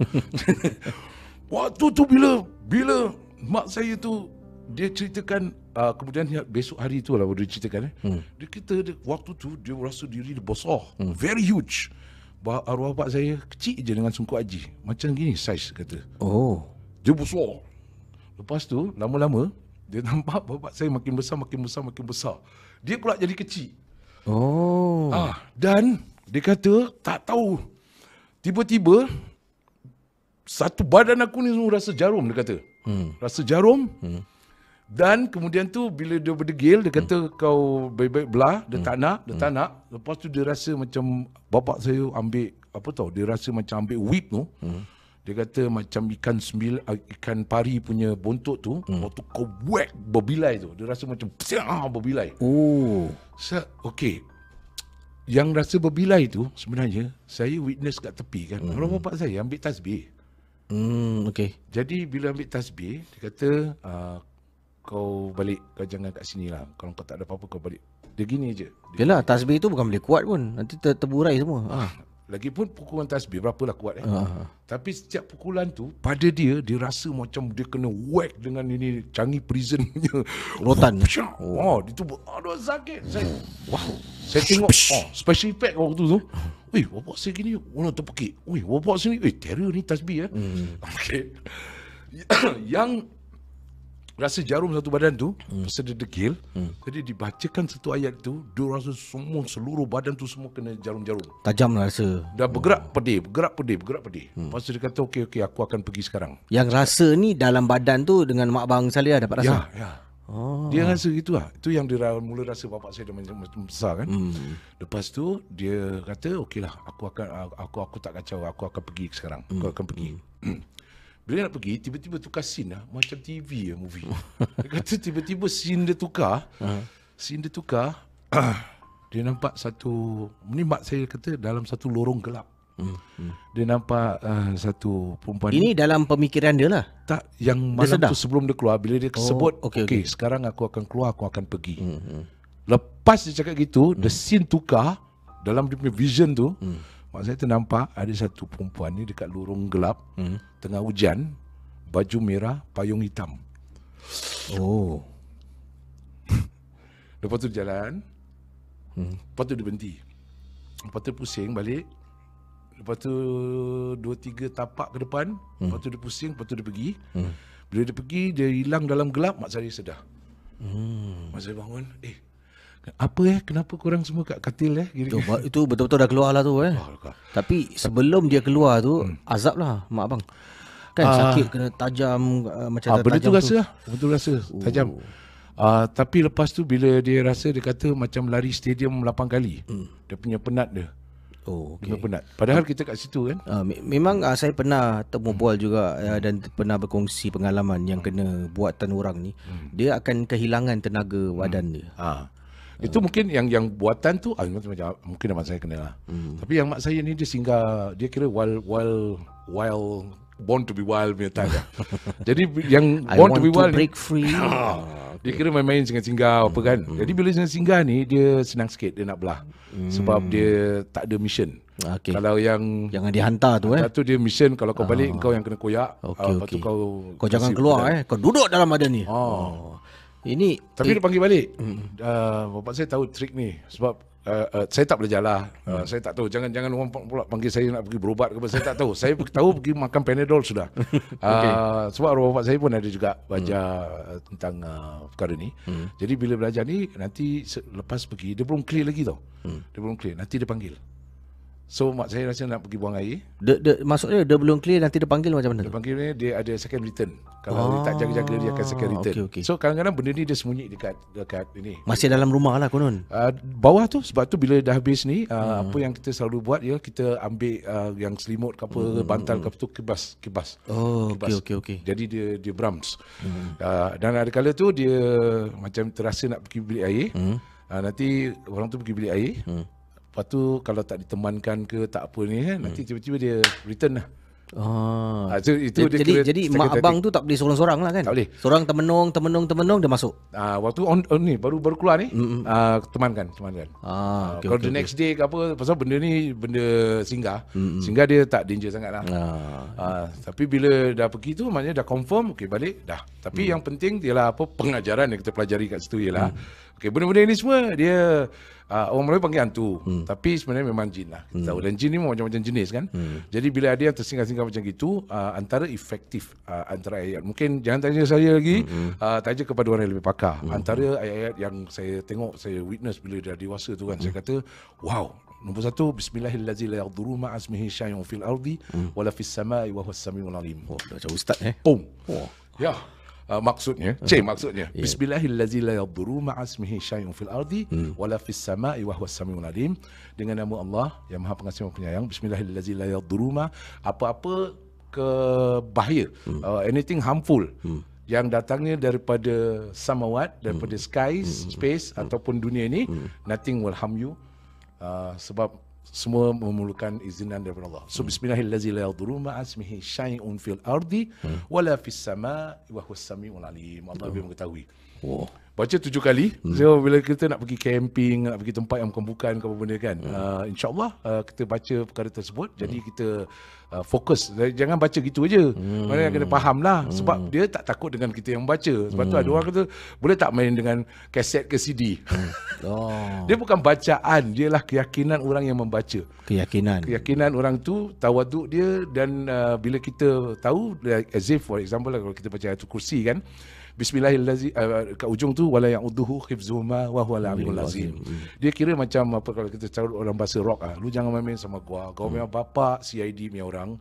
waktu tu bila bila mak saya tu dia ceritakan uh, kemudian besok hari tu lah dia ceritakan eh. Hmm. Dia kita dia, waktu tu dia rasa diri dia besar, hmm. very huge. Bah, arwah bapak saya kecil je dengan sungkup haji. Macam gini saiz kata. Oh. Dia besar. Lepas tu lama-lama dia nampak bapak saya makin besar makin besar makin besar. Dia pula jadi kecil. Oh. Ah, dan dia kata tak tahu. Tiba-tiba satu badan aku ni semua rasa jarum dia kata. Hmm. Rasa jarum. Hmm. Dan kemudian tu bila dia berdegil dia kata hmm. kau baik-baik belah, dia hmm. tak nak, dia hmm. tak nak. Lepas tu dia rasa macam bapak saya ambil apa tau, dia rasa macam ambil whip tu. Hmm. Dia kata macam ikan sembil ikan pari punya bontot tu, hmm. waktu kau whack berbilai tu, dia rasa macam psiah berbilai. Oh. So, okay. Yang rasa berbilai tu sebenarnya saya witness kat tepi kan. Hmm. Orang bapak saya ambil tasbih. Hmm, okey. Jadi bila ambil tasbih, dia kata uh, kau balik kau jangan kat sini lah. Kalau kau tak ada apa-apa kau balik. Dia gini je. Dia, Yalah, tasbih tu bukan boleh kuat pun. Nanti ter terburai semua. Ah. Lagipun pukulan tasbih berapalah kuat eh. Ah. Tapi setiap pukulan tu pada dia dia rasa macam dia kena whack dengan ini Changi prison punya Rotan. Oh, oh dia tu aduh sakit. Saya wow. Saya tengok oh, special effect waktu tu. Weh, bapak saya gini, orang terpekik. Weh, bapak sini, eh terror ni tasbih eh. Hmm. Okey. Yang rasa jarum satu badan tu hmm. pasal dia degil hmm. jadi dibacakan satu ayat tu dia rasa semua seluruh badan tu semua kena jarum-jarum Tajam lah rasa. dah bergerak pedih bergerak pedih bergerak pedih hmm. lepas tu dia kata okey okey aku akan pergi sekarang Yang rasa ni dalam badan tu dengan mak bang Salih dapat rasa. ya ya Oh. Dia rasa gitu lah. Itu yang dia mula rasa bapak saya dah macam besar kan. Hmm. Lepas tu dia kata okeylah aku akan aku aku tak kacau aku akan pergi sekarang. Aku akan pergi. Bila dia nak pergi tiba-tiba tukar scene lah macam TV ya movie. dia kata tiba-tiba scene dia tukar. Scene dia tukar. dia nampak satu ni mak saya kata dalam satu lorong gelap. Dia nampak uh, satu perempuan Ini dalam pemikiran dia lah. tak yang malam tu sebelum dia keluar bila dia sebut okey, okey okay, sekarang aku akan keluar aku akan pergi. Hmm, Lepas dia cakap gitu, the scene tukar dalam dia punya vision tu. Hmm. Mak saya ternampak ada satu perempuan ni dekat lorong gelap, hmm. tengah hujan, baju merah, payung hitam. Oh. Lepas tu jalan. Hmm. Lepas tu dia berhenti. Lepas tu pusing balik. Lepas tu dua tiga tapak ke depan. Hmm. Lepas tu dia pusing, lepas tu dia pergi. Hmm. Bila dia pergi, dia hilang dalam gelap, mak saya sedar. Hmm. Mak saya bangun, eh apa eh? Kenapa korang semua kat katil eh? Gini Itu, itu betul-betul dah keluar lah tu eh. Oh. Tapi sebelum dia keluar tu azab lah mak abang. Kan Ah. sakit kena tajam uh, macam ah, benda tu tajam rasa lah. Betul rasa tajam. Ah, tapi lepas tu bila dia rasa dia kata macam lari stadium 8 kali. Dia punya penat dia. Oh, dia punya penat. Padahal kita kat situ kan? Uh, me- memang uh, saya pernah temu bual juga uh, dan pernah berkongsi pengalaman yang kena buatan orang ni. Dia akan kehilangan tenaga badan dia. Ah. Itu mungkin yang yang buatan tu ah, macam mungkin mak saya kena lah. Hmm. Tapi yang mak saya ni dia singgah dia kira wild wild wild born to be wild punya type lah. Jadi yang I born want to be to wild ni, break free. Ah, Dia kira main-main singgah-singgah apa kan. Jadi bila singgah-singgah ni dia senang sikit dia nak belah. Sebab dia tak ada mission. Okey. Kalau yang Jangan dihantar tu eh. satu dia mission kalau kau balik kau yang kena koyak. Ah, lepas tu okey. kau Kau jangan keluar badan. eh. Kau duduk dalam badan ni. Oh. Ini Tapi dia panggil balik. Uh, bapak saya tahu trik ni sebab uh, uh, saya tak belajar lah. Uh, Saya tak tahu. Jangan jangan orang pula panggil saya nak pergi berubat ke apa. Saya tak tahu. Saya tahu pergi makan Panadol sudah. uh, sebab arwah bapak saya pun ada juga belajar uh, tentang uh, perkara ni. Jadi bila belajar ni nanti lepas pergi dia belum clear lagi tau. Dia belum clear. Nanti dia panggil. So mak saya rasa nak pergi buang air. dia, dia, maksudnya dia belum clear nanti dia panggil macam mana Dia panggil ni dia ada second return. Kalau dia tak jaga-jaga dia akan second return. okey, okey. So kadang-kadang benda ni dia sembunyi dekat dekat ini. Masih dalam rumah lah konon. Uh, bawah tu sebab tu bila dah habis ni uh, hmm. apa yang kita selalu buat ya kita ambil uh, yang selimut ke apa hmm. bantal ke apa tu kibas kibas. Oh, okey okey okey. Jadi dia dia brams. Hmm. Uh, dan ada kala tu dia macam terasa nak pergi bilik air. Hmm. Uh, nanti orang tu pergi bilik air. Hmm. Lepas tu kalau tak ditemankan ke tak apa ni kan nanti tiba-tiba dia return lah. Ah. Ah, itu, itu dia jadi jadi mak abang tu tak boleh seorang-seorang lah kan? Tak boleh. Seorang temenung, temenung, temenung dia masuk. Ah, waktu on, on ni baru baru keluar ni mm uh, temankan temankan. Ah, Okay, okey kalau okey. the next day ke apa pasal benda ni benda singgah. Mm-hmm. Singgah dia tak danger sangat lah. Ah. Uh, tapi bila dah pergi tu maknanya dah confirm okey balik dah. Tapi mm. yang penting ialah apa pengajaran yang kita pelajari kat situ ialah mm. okey benda-benda ini semua dia uh, orang Melayu panggil hantu. Mm. Tapi sebenarnya memang jin lah. Kita mm. tahu dan jin ni macam-macam jenis kan. Mm. Jadi bila ada yang tersinggah-singgah macam gitu uh, antara efektif uh, antara ayat mungkin jangan tanya saya lagi mm. uh, tanya kepada orang yang lebih pakar. Mm. Antara ayat-ayat yang saya tengok saya witness bila dah dewasa tu kan mm. saya kata wow Nombor satu Bismillahirrahmanirrahim La yadhuru ma'asmihi syai'un fil ardi Wala fis samai wa huwas samiul alim Oh, macam ustaz eh. Boom Oh. Ya Uh, maksudnya, cik maksudnya. Yeah. Bismillahirrahmanirrahim la yadhuru ma'asmihi syai'un fil ardi hmm. wala fis sama'i wa huwas samiul alim. Dengan nama Allah yang Maha Pengasih dan Penyayang. Bismillahirrahmanirrahim la yadhuru ma apa-apa ke bahaya, hmm. uh, anything harmful. Hmm yang datangnya daripada samawat daripada skies space ataupun dunia ini nothing will harm you uh, sebab semua memerlukan izinan daripada Allah. So bismillahirrahmanirrahim la yadhuru ma asmihi syai'un fil ardi wala fis sama'i wa huwas samiul alim. Allah lebih mengetahui. Oh. Baca tujuh kali. Hmm. So bila kita nak pergi camping, nak pergi tempat yang bukan-bukan ke apa benda kan. Hmm. Uh, InsyaAllah uh, kita baca perkara tersebut. Hmm. Jadi kita uh, fokus. Jangan baca gitu aja. Hmm. Mana kena faham lah. Hmm. Sebab dia tak takut dengan kita yang baca. Sebab hmm. tu ada orang kata, boleh tak main dengan kaset ke CD? Hmm. Oh. dia bukan bacaan. Dialah keyakinan orang yang membaca. Keyakinan. Keyakinan orang tu, tawaduk dia dan uh, bila kita tahu, like, as if for example lah, kalau kita baca ayatul kursi kan, Bismillahirrahmanirrahim uh, kat ujung tu wala yang uduhu hifzuhuma wa huwa azim. Dia kira macam apa kalau kita cakap orang bahasa rock ah, lu jangan main-main sama gua. Kau punya bapa CID punya orang.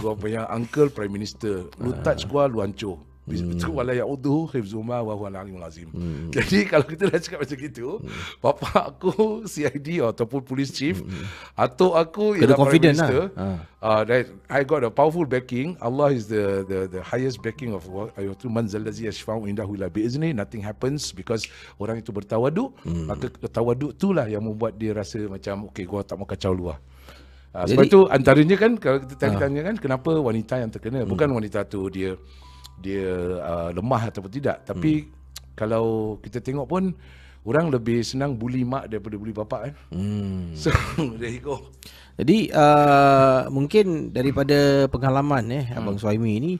Kau punya uncle prime minister. Lu touch gua lu hancur. Hmm. Wala ya'uduhu hifzuhuma wa huwa al-alimul azim. Hmm. Jadi kalau kita dah cakap macam gitu, hmm. bapa aku CID ataupun police chief hmm. atau aku Kena ialah Prime Minister, lah. Uh, that I got a powerful backing. Allah is the the the highest backing of ayatu manzal ladzi yashfa'u indahu ila bi'izni. Nothing happens because orang itu bertawaduk. Hmm. Maka tawaduk itulah yang membuat dia rasa macam okay, gua tak mau kacau luar. Uh, sebab Jadi- itu antaranya kan kalau kita tanya, tanya kan kenapa wanita yang terkena bukan wanita tu dia dia uh, lemah ataupun tidak tapi kalau kita tengok pun orang lebih senang bully mak daripada bully bapak kan. Hmm. So there you go. Jadi uh, mungkin daripada pengalaman eh hmm. abang Suhaimi ni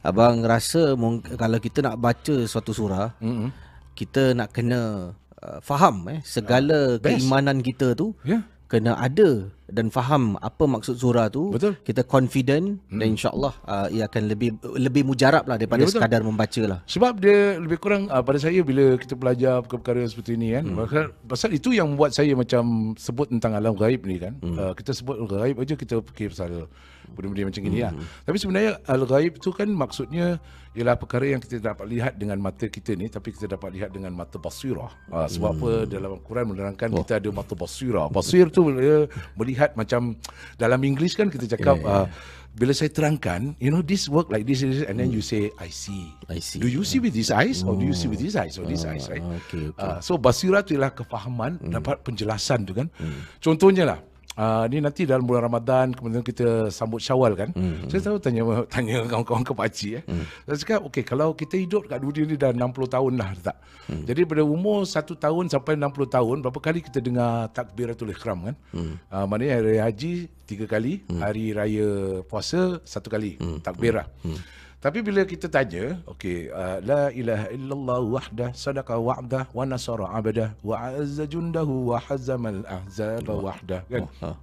abang rasa mung- kalau kita nak baca suatu surah hmm. kita nak kena uh, faham eh segala best. keimanan kita tu Ya. Kena ada dan faham apa maksud surah tu Betul. kita confident hmm. dan insyaallah uh, ia akan lebih lebih mujarab lah daripada Ya, betul. sekadar membaca lah Sebab dia lebih kurang uh, pada saya bila kita belajar perkara-perkara seperti ini kan. Hmm. Pasal, pasal itu yang membuat saya macam sebut tentang alam gaib ni kan. Hmm. Uh, kita sebut gaib aja kita fikir pasal benda-benda macam ini lah. Tapi sebenarnya al-gaib tu kan maksudnya ialah perkara yang kita dapat lihat dengan mata kita ni tapi kita dapat lihat dengan mata basirah. Uh, sebab apa dalam Al-Quran menerangkan kita ada mata basirah. Basir tu dia melihat macam dalam English kan kita cakap uh, bila saya terangkan, you know this work like this, this and then you say I see. I see. Do you see with these eyes or do you see with these eyes or these eyes, right? okay, okay. Uh, so basira tu ialah kefahaman, hmm. dapat penjelasan tu kan. Hmm. Contohnya lah, Uh, ni nanti dalam bulan Ramadan kemudian kita sambut Syawal kan. Hmm. Saya tahu tanya tanya kawan-kawan ke pakcik eh. Hmm. Saya cakap okey kalau kita hidup kat dunia ni dah 60 tahun lah tak. Hmm. Jadi pada umur 1 tahun sampai 60 tahun berapa kali kita dengar takbiratul ihram kan? Hmm. Uh, maknanya hari haji tiga kali, hmm. hari raya puasa satu kali hmm. takbirah. Hmm. Tapi bila kita tanya, okey, uh, la ilaha illallah wahdah sadaqa wa'dah wa nasara 'abdah wa 'azza jundahu wa hazama al-ahzaba wahdah kan. ha.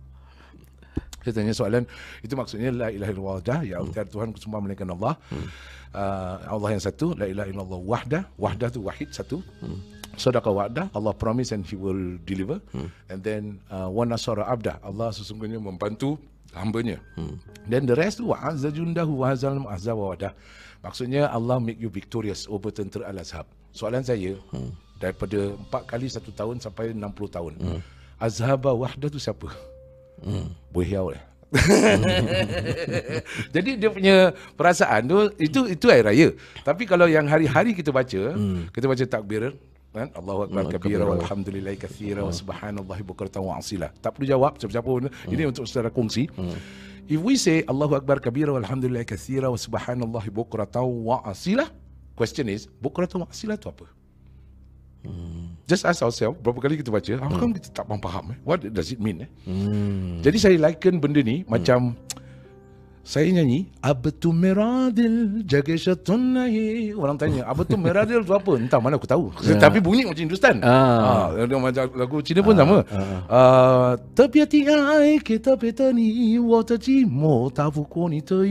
Saya tanya soalan itu maksudnya la ilaha illallah wahdah ya Allah tiada Tuhan semua melainkan Allah. Uh, Allah yang satu, la ilaha illallah wahdah, wahdah tu wahid satu. Sadaqa wa'dah, Allah promise and he will deliver. And then uh, wa nasara 'abdah, Allah sesungguhnya membantu hambanya. Hmm. Then the rest tu wa'azza jundahu wa hazal ahzab wa wadah. Maksudnya Allah make you victorious over tentera al-azhab. Soalan saya hmm. daripada 4 kali 1 tahun sampai 60 tahun. Hmm. Azhaba wahdah tu siapa? Hmm. Bohiau lah. Jadi dia punya perasaan tu itu itu hari raya. Tapi kalau yang hari-hari kita baca, hmm. kita baca takbir kan Allahu akbar kabira walhamdulillahi katsira wa subhanallahi bukratan wa asila. Tak perlu jawab siapa-siapa pun. Ini untuk saudara kongsi. If we say Allahu akbar kabira walhamdulillahi katsira wa subhanallahi bukratan wa asila, question is bukratan wa asila tu apa? Just ask ourselves berapa kali kita baca, how come kita tak faham eh? What does it mean eh? Jadi saya liken benda ni macam saya nyanyi. Abtu meradil jaga syatun nahi Orang tanya Abtu meradil tu apa? Entah mana aku tahu. Tapi bunyi macam Hindustan. Ah. ah. Macam lagu Cina pun sama. Ah. Terbiati ai kita petani Wata cimo tafu koni te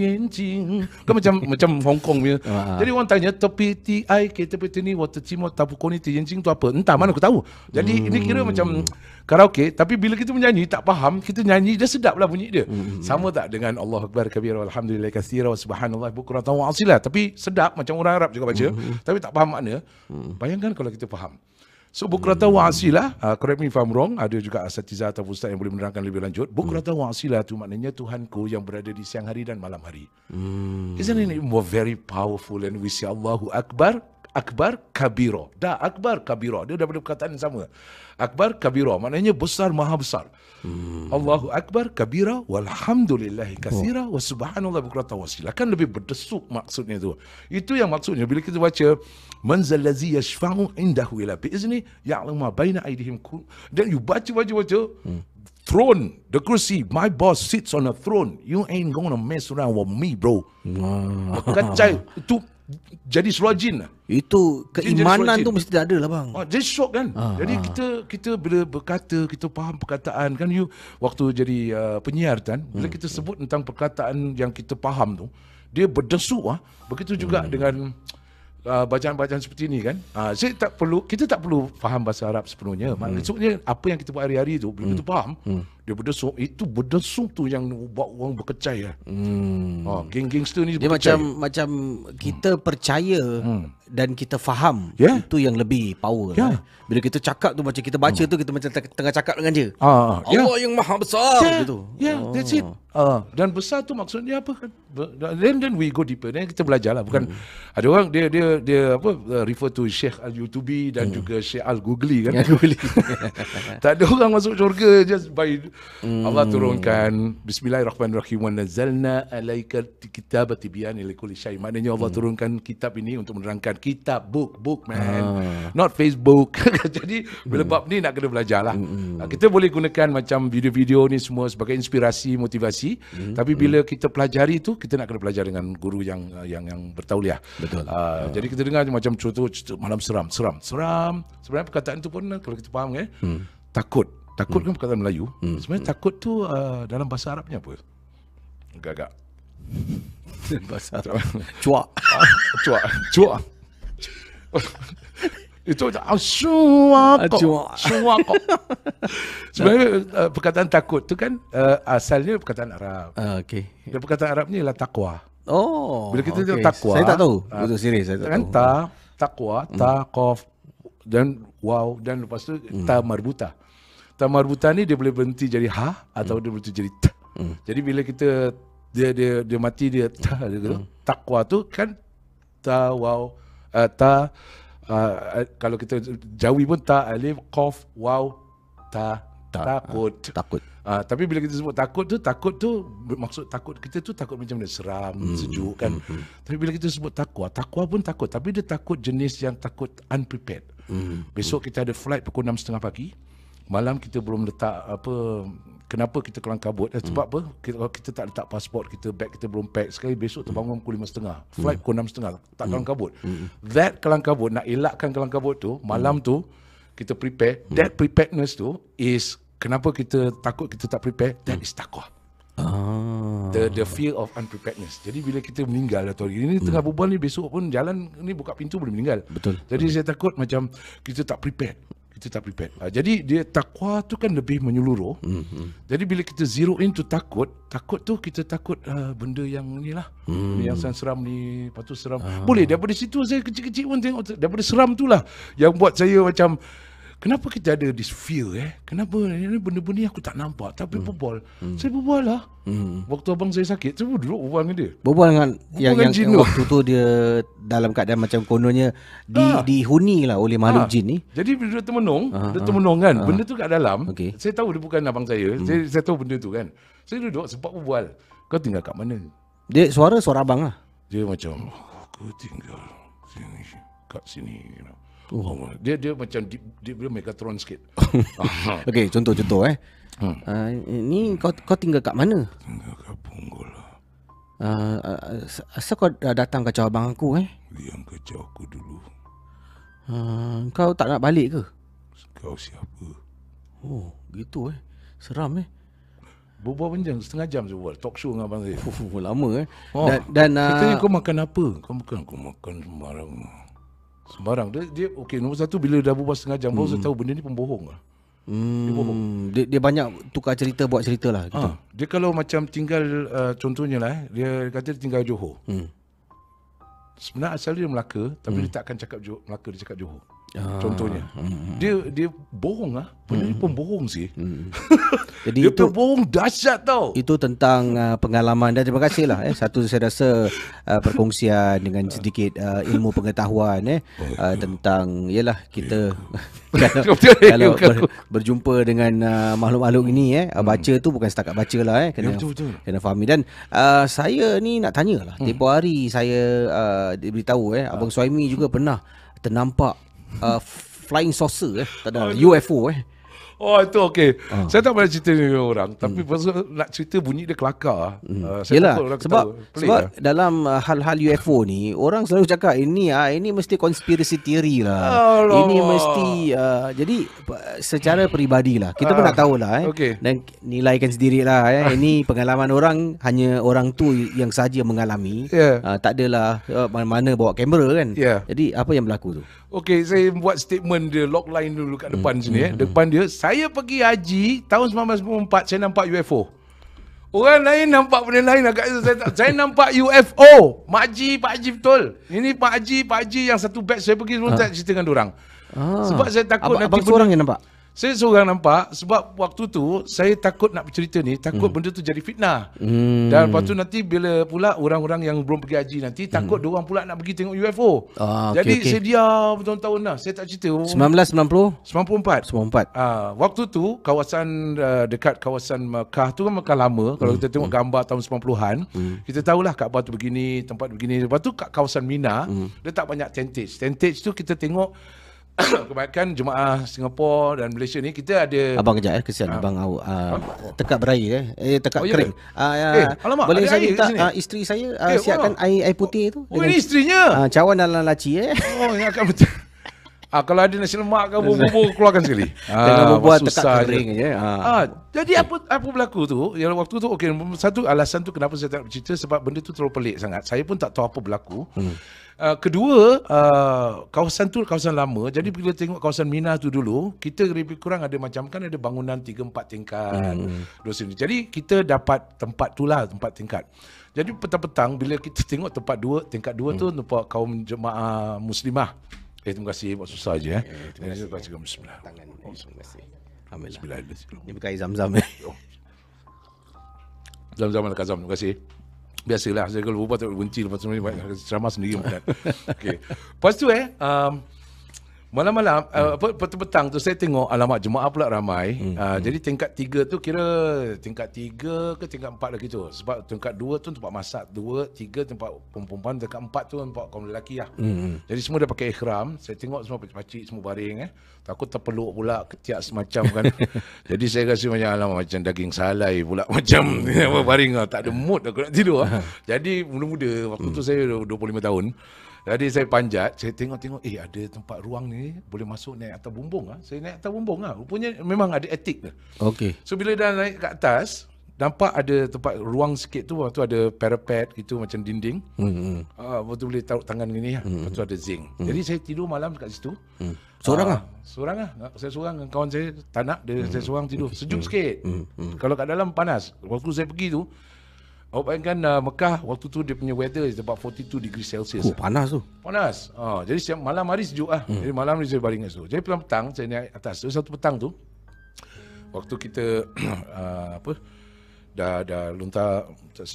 Kan macam macam Hong Kong punya. Ah. Jadi orang tanya Terbiati ai kita petani Wata cimo tafu koni te tu apa? Entah mana aku tahu. Jadi ini kira macam karaoke tapi bila kita menyanyi tak faham kita nyanyi dia sedap lah bunyi dia. Mm-hmm. sama tak dengan Allah Akbar kabira walhamdulillah katsira wa subhanallah bukratan wa asila tapi sedap macam orang Arab juga baca. Mm-hmm. tapi tak faham makna. Mm. bayangkan kalau kita faham. So bukratan wa asila uh, Correct me if I'm wrong Ada juga asatiza atau ustaz Yang boleh menerangkan lebih lanjut. Bukratan wa asila tu Maknanya Tuhanku Yang berada di siang hari dan malam hari. Hmm. Isn't it more very powerful And we say Allahu Akbar Akbar kabiro. Dah akbar kabiro. Dia daripada perkataan yang sama. Akbar kabiro. Maknanya besar maha besar. Hmm. Allahu akbar kabira walhamdulillahi kathira oh. wa subhanallah bukratan wasila. Kan lebih berdesuk maksudnya tu. Itu yang maksudnya. Bila kita baca manzal ladzi yashfa'u indahu ila bi'izni ya'lamu ma baina aydihim kun. Dan you baca baca baca hmm. throne, the kursi, my boss sits on a throne. You ain't gonna mess around with me, bro. Wow. Kacau. Itu jadi surah jin lah. Itu keimanan tu mesti ada lah bang. Oh, jadi shock kan. Ah, jadi ah. kita kita bila berkata, kita faham perkataan kan you waktu jadi uh, penyiar kan, bila kita sebut tentang perkataan yang kita faham tu, dia berdesuk ah. Begitu juga dengan uh, bacaan-bacaan seperti ini kan. Uh, saya tak perlu kita tak perlu faham bahasa Arab sepenuhnya. Hmm. Maksudnya apa yang kita buat hari-hari tu bila kita faham, dia berdesung itu berdesung tu yang buat orang berkecai lah. Hmm. Oh, geng-gangster ni Dia berkecai. macam macam kita percaya dan kita faham Hmm. Yeah. itu yang lebih power. Yeah. Eh. Bila kita cakap tu macam kita baca tu kita macam teng- tengah cakap dengan dia. Ah, ya. Allah yang maha besar Yeah, gitu. yeah, that's it. Uh, dan besar tu maksudnya apa Then then we go deeper. Then kita belajar lah. Bukan Hmm. ada orang dia dia dia apa uh, refer to Sheikh Al Yutubi dan juga Sheikh Al Googly kan. Hmm. Boleh. tak ada orang masuk syurga just by Hmm. Allah turunkan Bismillahirrahmanirrahim wa nazzalna alaika kitaba tibyan likulli syai. Maknanya Allah Hmm. turunkan kitab ini untuk menerangkan kitab book book man. Ah. Not Facebook. Jadi bila Hmm. bab ni nak kena belajar lah. Ah, Kita boleh gunakan macam video-video ni semua sebagai inspirasi, motivasi. Hmm. Tapi bila kita pelajari tu kita nak kena belajar dengan guru yang ah, yang yang bertauliah. Betul. Uh, Jadi kita dengar macam contoh, contoh malam seram, seram, seram. Sebenarnya perkataan tu pun kalau kita faham eh, hmm. takut. Takut kan perkataan Melayu. Hmm. Sebenarnya takut tu uh, dalam bahasa Arabnya apa? Agak-agak. Bahasa Cuak. Cuak, cuak. Itu asyuak Asyuak. Asyuak Sebenarnya uh, perkataan takut tu kan uh, asalnya perkataan Arab. Ah, okay. Dan perkataan Arab ni ialah takwa. Oh. Bila kita okay. okay. takwa Saya tak tahu. ah, Betul serius saya tak kan tahu. ta takwa ta qaf dan waw dan lepas tu ta marbuta ta marbuta ni dia boleh berhenti jadi ha atau dia berhenti jadi ta. Jadi bila kita dia dia dia mati dia ta dia gitu takwa tu kan ta waw uh, ta uh, kalau kita jawi pun ta alif qaf waw ta Ta, takut. Takut. Ah, tapi bila kita sebut takut tu, takut tu maksud takut kita tu takut macam mana? Seram, Hmm, sejuk kan. Tapi bila kita sebut takwa, takwa pun takut, tapi dia takut jenis yang takut unprepared. Hmm, Besok kita ada flight pukul 6.30 pagi. Malam kita belum letak apa kenapa kita kelang kabut. Eh, Hmm. sebab apa? Kita, kita tak letak pasport kita bag kita belum pack. Sekali besok terbangun pukul 5.30 flight pukul 6.30 tak kelang kabut. That kelang kabut nak elakkan kelang kabut tu malam tu kita prepare. That preparedness tu is kenapa kita takut kita tak prepare? That is takwa Ah. the the fear of unpreparedness. Jadi bila kita meninggal atau hari ini tengah berbual ni besok pun jalan ni buka pintu boleh meninggal. Betul. Jadi saya takut macam kita tak prepared. Kita tak prepared. Uh, jadi dia takwa tu kan lebih menyeluruh. Mm-hmm. Jadi bila kita zero in to takut, takut tu kita takut uh, benda yang ni lah. Mm. Yang seram ni, lepas tu seram. Ah. Boleh daripada situ saya kecil-kecil pun tengok daripada seram tu lah yang buat saya macam Kenapa kita ada this fear eh? Kenapa ini benda-benda ni aku tak nampak tapi hmm. berbual. Hmm. Saya berbual lah. Hmm. Waktu abang saya sakit, saya pun duduk berbual dengan dia. Berbual dengan yang, dengan yang, yang waktu tu dia dalam keadaan macam kononnya di Ah. dihuni lah oleh makhluk Ah, jin ni. Jadi bila dia termenung, dia termenung kan. Benda tu kat dalam. Okey. Saya tahu dia bukan abang saya. Saya, saya tahu benda tu kan. Saya duduk sempat berbual. Kau tinggal kat mana? Dia suara suara abang lah. Dia macam aku tinggal sini kat sini. You know. Oh. Dia dia macam dia, dia, dia Megatron sikit. Ah, Okey, contoh-contoh eh. Hmm. Uh, ni kau kau tinggal kat mana? tinggal kat Punggol lah. Uh, uh, asal kau dah datang kacau abang aku eh? Dia yang kacau aku dulu. Uh, kau tak nak balik ke? Kau siapa? Oh, gitu eh. Seram eh. Berbual panjang setengah jam saya buat talk show dengan abang saya. Oh, lama eh. Oh, Dan, dan tanya uh, kau makan apa? Kau makan aku makan sembarang. Sembarang. Dia, dia okey nombor satu bila dah berbual setengah jam baru saya tahu benda ni pembohong lah. hmm, dia, dia banyak tukar cerita buat cerita lah gitu. Ha, dia kalau macam tinggal uh, contohnya lah eh, dia kata dia tinggal Johor. Hmm. Sebenarnya asal dia Melaka tapi dia tak akan cakap Johor, Melaka dia cakap Johor. Ah, Contohnya. Dia dia bohong lah. Benda ni pembohong sih. Jadi Dia itu pembohong dahsyat tau. itu tentang uh, pengalaman dan terima kasih lah eh. Satu saya rasa uh, perkongsian dengan sedikit uh, ilmu pengetahuan eh. Uh, tentang yalah kita kalau, kalau ber, berjumpa dengan uh, makhluk-makhluk ini eh. Uh, baca tu bukan setakat baca lah eh. Kena Ya, betul, betul. kena fahami dan uh, saya ni nak tanya lah tempoh hari saya uh, diberitahu eh. Abang Suhaimi juga pernah ternampak uh, flying saucer eh tak ada UFO eh Oh itu okey. Saya tak pernah cerita dengan orang tapi pasal nak cerita bunyi dia kelakar. Uh, saya takut orang sebab. Pelik sebab lah. dalam uh, hal-hal UFO ni orang selalu cakap ini ah ini mesti conspiracy theory lah. Alamak. Ini mesti uh, jadi secara peribadi lah. Kita pun Ah, nak tahu lah eh. okey. Dan nilaikan sendiri lah eh. Ini pengalaman orang hanya orang tu yang saja mengalami. Ya. Uh, tak adalah uh, mana-mana bawa kamera kan. Ya. Jadi apa yang berlaku tu? Okey, saya buat statement dia log line dulu kat depan sini eh. Depan dia Saya pergi haji tahun 1994 saya nampak UFO. Orang lain nampak benda lain agak saya tak. Saya nampak UFO. Mak Haji, Pak Haji betul. Ini Pak Haji, Pak Haji yang satu batch saya pergi sebelum tak cerita dengan orang. Ah. Sebab saya takut abang, nanti abang seorang yang nampak. Saya seorang nampak sebab waktu tu saya takut nak bercerita ni, takut benda tu jadi fitnah. Hmm. Dan lepas tu nanti bila pula orang-orang yang belum pergi haji nanti takut hmm. orang pula nak pergi tengok UFO. Ah, okey, Jadi okey. saya diam bertahun-tahun lah. Saya tak cerita. 1990 94. 94. Ah, waktu tu kawasan uh, dekat kawasan Mekah tu kan Mekah lama. Kalau kita tengok gambar tahun 90-an, kita tahulah Kaabah tu begini, tempat begini. Lepas tu kat kawasan Mina, dia tak banyak tentage. Tentage tu kita tengok kebanyakan jemaah Singapura dan Malaysia ni kita ada Abang kejap eh kesian abang awak uh, tekak berair eh eh tekak Oh, ya kering. ke? Ah ya. Eh, alamak, boleh saya minta uh, isteri saya uh, Eh, siapkan wow. air air putih tu Oh, ini isterinya. uh, cawan dalam laci eh. Oh, yang akan betul. Ah, kalau ada nasi lemak ke bubur keluarkan sekali. Jangan Ah, berbuat susah tekak kering je. Ah. Ah, jadi apa apa berlaku tu? Yang waktu tu okey satu alasan tu kenapa saya tak bercerita sebab benda tu terlalu pelik sangat. Saya pun tak tahu apa berlaku. Hmm. Uh, kedua, uh, kawasan tu kawasan lama. Jadi bila tengok kawasan Mina tu dulu, kita lebih kurang ada macam kan ada bangunan 3 4 tingkat. Hmm. Sini. Jadi kita dapat tempat tu lah, tempat tingkat. Jadi petang-petang bila kita tengok tempat dua, tingkat dua hmm. tu nampak kaum jemaah muslimah. Eh terima kasih buat susah je eh. Terima kasih. Terima kasih. Bismillah. Tangan. Terima kasih. Alhamdulillah. Ini bukan air zam-zam eh. Zam-zam Al-Kazam. Terima kasih. Biasalah. Saya kalau berbual tak berhenti. Lepas tu ceramah sendiri. Bukan. okay. Lepas tu eh. Um, Malam-malam, uh, apa, petang-petang tu saya tengok alamat jemaah pula ramai. Hmm. Uh, jadi tingkat tiga tu kira tingkat tiga ke tingkat empat lagi tu. Sebab tingkat dua tu tempat masak. Dua, tiga tempat perempuan. Tingkat empat tu tempat kaum lelaki lah. Hmm. Jadi semua dah pakai ikhram. Saya tengok semua pakcik-pakcik semua baring eh. Takut terpeluk pula ketiak semacam kan. Jadi saya rasa macam alamak macam daging salai pula. Macam apa baring lah. Tak ada mood aku nak tidur lah. Jadi muda-muda. Waktu tu saya dah 25 tahun. Jadi saya panjat, saya tengok-tengok, eh ada tempat ruang ni, boleh masuk naik atas bumbung ah. Saya naik atas bumbung ah. Rupanya memang ada etik dia. Okey. So bila dah naik ke atas, nampak ada tempat ruang sikit tu, waktu ada parapet gitu macam dinding. Hmm. Ah, lepas tu boleh taruh tangan gini lah. Lepas tu ada zinc. Jadi saya tidur malam dekat situ. Hmm. Seorang Ah, Seorang lah. Saya seorang dengan kawan saya tak nak dia saya seorang tidur. Sejuk sikit. Kalau kat dalam panas. Waktu saya pergi tu Awak bayangkan uh, Mekah waktu tu dia punya weather is about 42 degree Celsius. Oh, panas tu. Panas. Ha, jadi siap malam hari sejuk lah. Hmm. Jadi malam ni saya baring kat situ. Jadi petang petang saya naik atas tu. Satu petang tu, waktu kita uh, apa dah dah luntar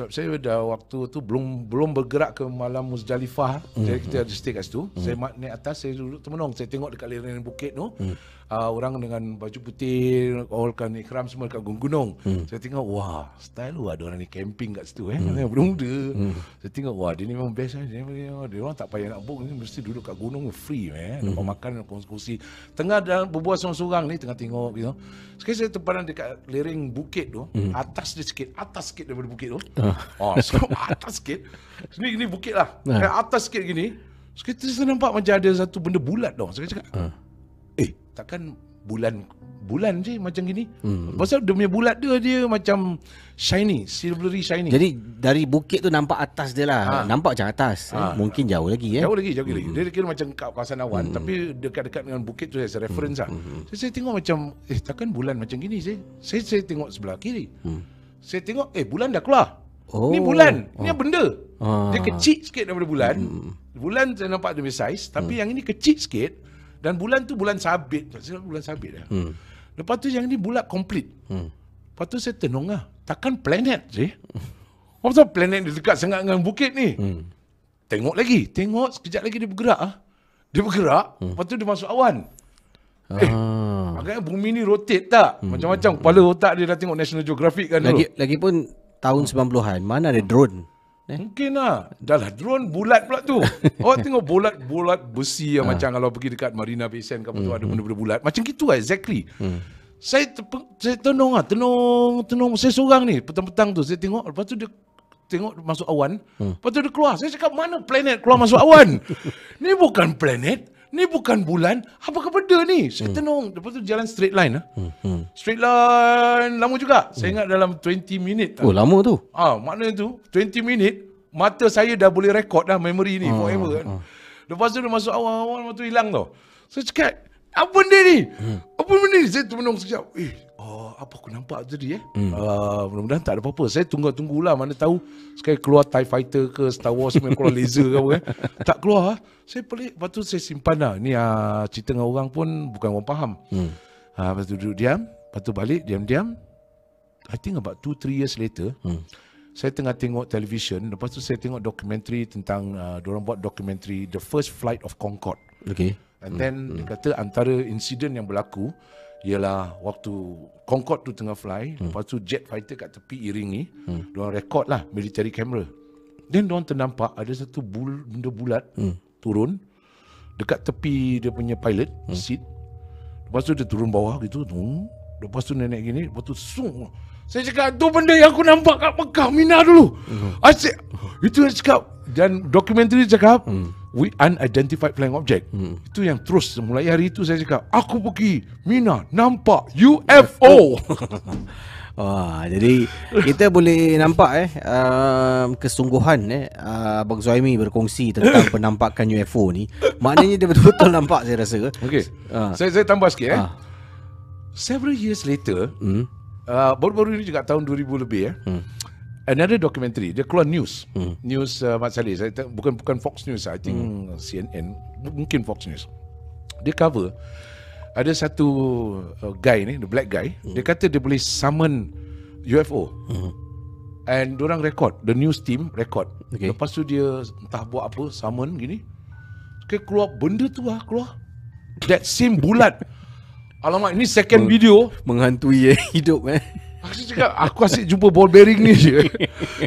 saya dah waktu tu belum belum bergerak ke malam Muzdalifah hmm. jadi kita ada stay kat situ hmm. saya naik atas saya duduk termenung saya tengok dekat lereng bukit tu hmm. Uh, orang dengan baju putih orkan ikhram semua dekat gunung hmm. saya tengok wah style lu. Ada orang ni camping kat situ eh. Hmm. muda-muda hmm. saya tengok wah dia ni memang best eh. dia, dia, dia orang tak payah nak book. Ni mesti duduk kat gunung free eh. Dapat makan kongsi-kongsi. Tengah dalam berbual seorang-seorang ni tengah tengok gitu sekali saya terpandang dekat lereng bukit tu atas dia sikit atas sikit daripada bukit tu. Oh so atas sikit. Ni ni bukit lah. Eh, atas sikit gini. Sekali saya nampak macam ada satu benda bulat tau. Saya cakap eh takkan bulan bulan je macam gini hmm. pasal dia punya bulat dia dia macam shiny silvery shiny Jadi dari bukit tu nampak atas dia lah. Ha. Nampak macam atas. Ha. Eh, mungkin jauh lagi eh. Jauh lagi, jauh lagi. Dia kira macam kat kawasan awan hmm. tapi dekat-dekat dengan bukit tu as a reference lah. Hmm. So, saya tengok macam eh takkan bulan macam gini saya. Saya saya tengok sebelah kiri. Hmm. Saya tengok eh bulan dah keluar. Oh. Ni bulan. Ni apa benda? Ah. Dia kecil sikit daripada bulan. Hmm. Bulan saya nampak dia saiz tapi yang ini kecil sikit dan bulan tu bulan sabit. Saya bulan sabit dah. Hmm. Lepas tu yang ni bulat komplit. Hmm. Lepas tu saya tenung lah. Takkan planet je. Apa pasal planet dia dekat sangat dengan bukit ni? Hmm. Tengok lagi. Tengok sekejap lagi dia bergerak ah. Dia bergerak, hmm. lepas tu dia masuk awan. Eh, Ah. agaknya bumi ni rotate tak? Macam-macam kepala otak dia dah tengok National Geographic kan Lagi dulu. lagi pun tahun 90-an mana ada drone. Eh? Mungkin lah. Dah lah drone bulat pula tu. Awak tengok bulat-bulat besi yang macam kalau pergi dekat Marina Bay Sands ke apa tu ada benda-benda bulat. Macam gitu lah exactly. Saya terpe- saya tenung lah. Tenung, tenung. Saya seorang ni petang-petang tu. Saya tengok. Lepas tu dia tengok masuk awan. Lepas tu dia keluar. Saya cakap mana planet keluar masuk awan? ni bukan planet. Ni bukan bulan. Apakah benda ni? Saya tenung. Lepas tu jalan straight line. lah. Straight line lama juga. Saya ingat dalam 20 minit. Oh lama tu. Ah, maknanya tu 20 minit mata saya dah boleh rekod dah memory ni Ah, forever kan. Lepas tu dia masuk awal-awal lepas tu hilang tau. So cakap apa benda ni? Apa benda ni? Saya termenung sekejap. Eh, oh, apa aku nampak tadi eh? Hmm. Uh, mudah-mudahan tak ada apa-apa. Saya tunggu-tunggulah mana tahu sekali keluar TIE Fighter ke Star Wars main keluar laser ke apa kan. Tak keluar. ah. Saya pelik. Lepas tu saya simpan lah. Ni uh, cerita dengan orang pun bukan orang faham. Hmm. Uh, lepas tu duduk diam. Lepas tu balik diam-diam. I think about 2-3 years later. Hmm. Saya tengah tengok television. Lepas tu saya tengok dokumentari tentang, uh, diorang buat dokumentari The First Flight of Concorde. Okay. And then hmm. dia kata antara insiden yang berlaku ialah waktu Concorde tu tengah fly, hmm. lepas tu jet fighter kat tepi iringi, hmm. diorang record lah military camera. Then diorang ternampak ada satu bul, benda bulat hmm. turun dekat tepi dia punya pilot hmm. seat. Lepas tu dia turun bawah gitu. Tung. Lepas tu nenek gini, lepas tu sung. Saya cakap tu benda yang aku nampak kat Mekah Mina dulu. Hmm. Asyik. Itu yang cakap dan dokumentari cakap hmm. We unidentified flying object. Hmm. Itu yang terus mulai hari itu saya cakap aku pergi Mina nampak UFO. Wah, jadi kita boleh nampak eh um, kesungguhan eh uh, Abang Zuhaimi berkongsi tentang penampakan UFO ni. Maknanya dia betul-betul nampak saya rasa. Okey. Ah. Saya saya tambah sikit eh. Ah. Several years later, Hmm. uh, baru-baru ini juga tahun 2000 lebih eh. Hmm. Another documentary, dia keluar news. Hmm. News uh, Mat Saleh, saya tak, bukan bukan Fox News, I think CNN, m- mungkin Fox News. Dia cover ada satu uh, guy ni, the black guy, Hmm. dia kata dia boleh summon UFO. And orang record, the news team record. Okay. Lepas tu dia entah buat apa, summon gini. Sekali keluar benda tu lah keluar. That same bulat. Alamak, ini second video. Menghantui eh, hidup eh. Aku cakap aku asyik jumpa ball bearing ni je.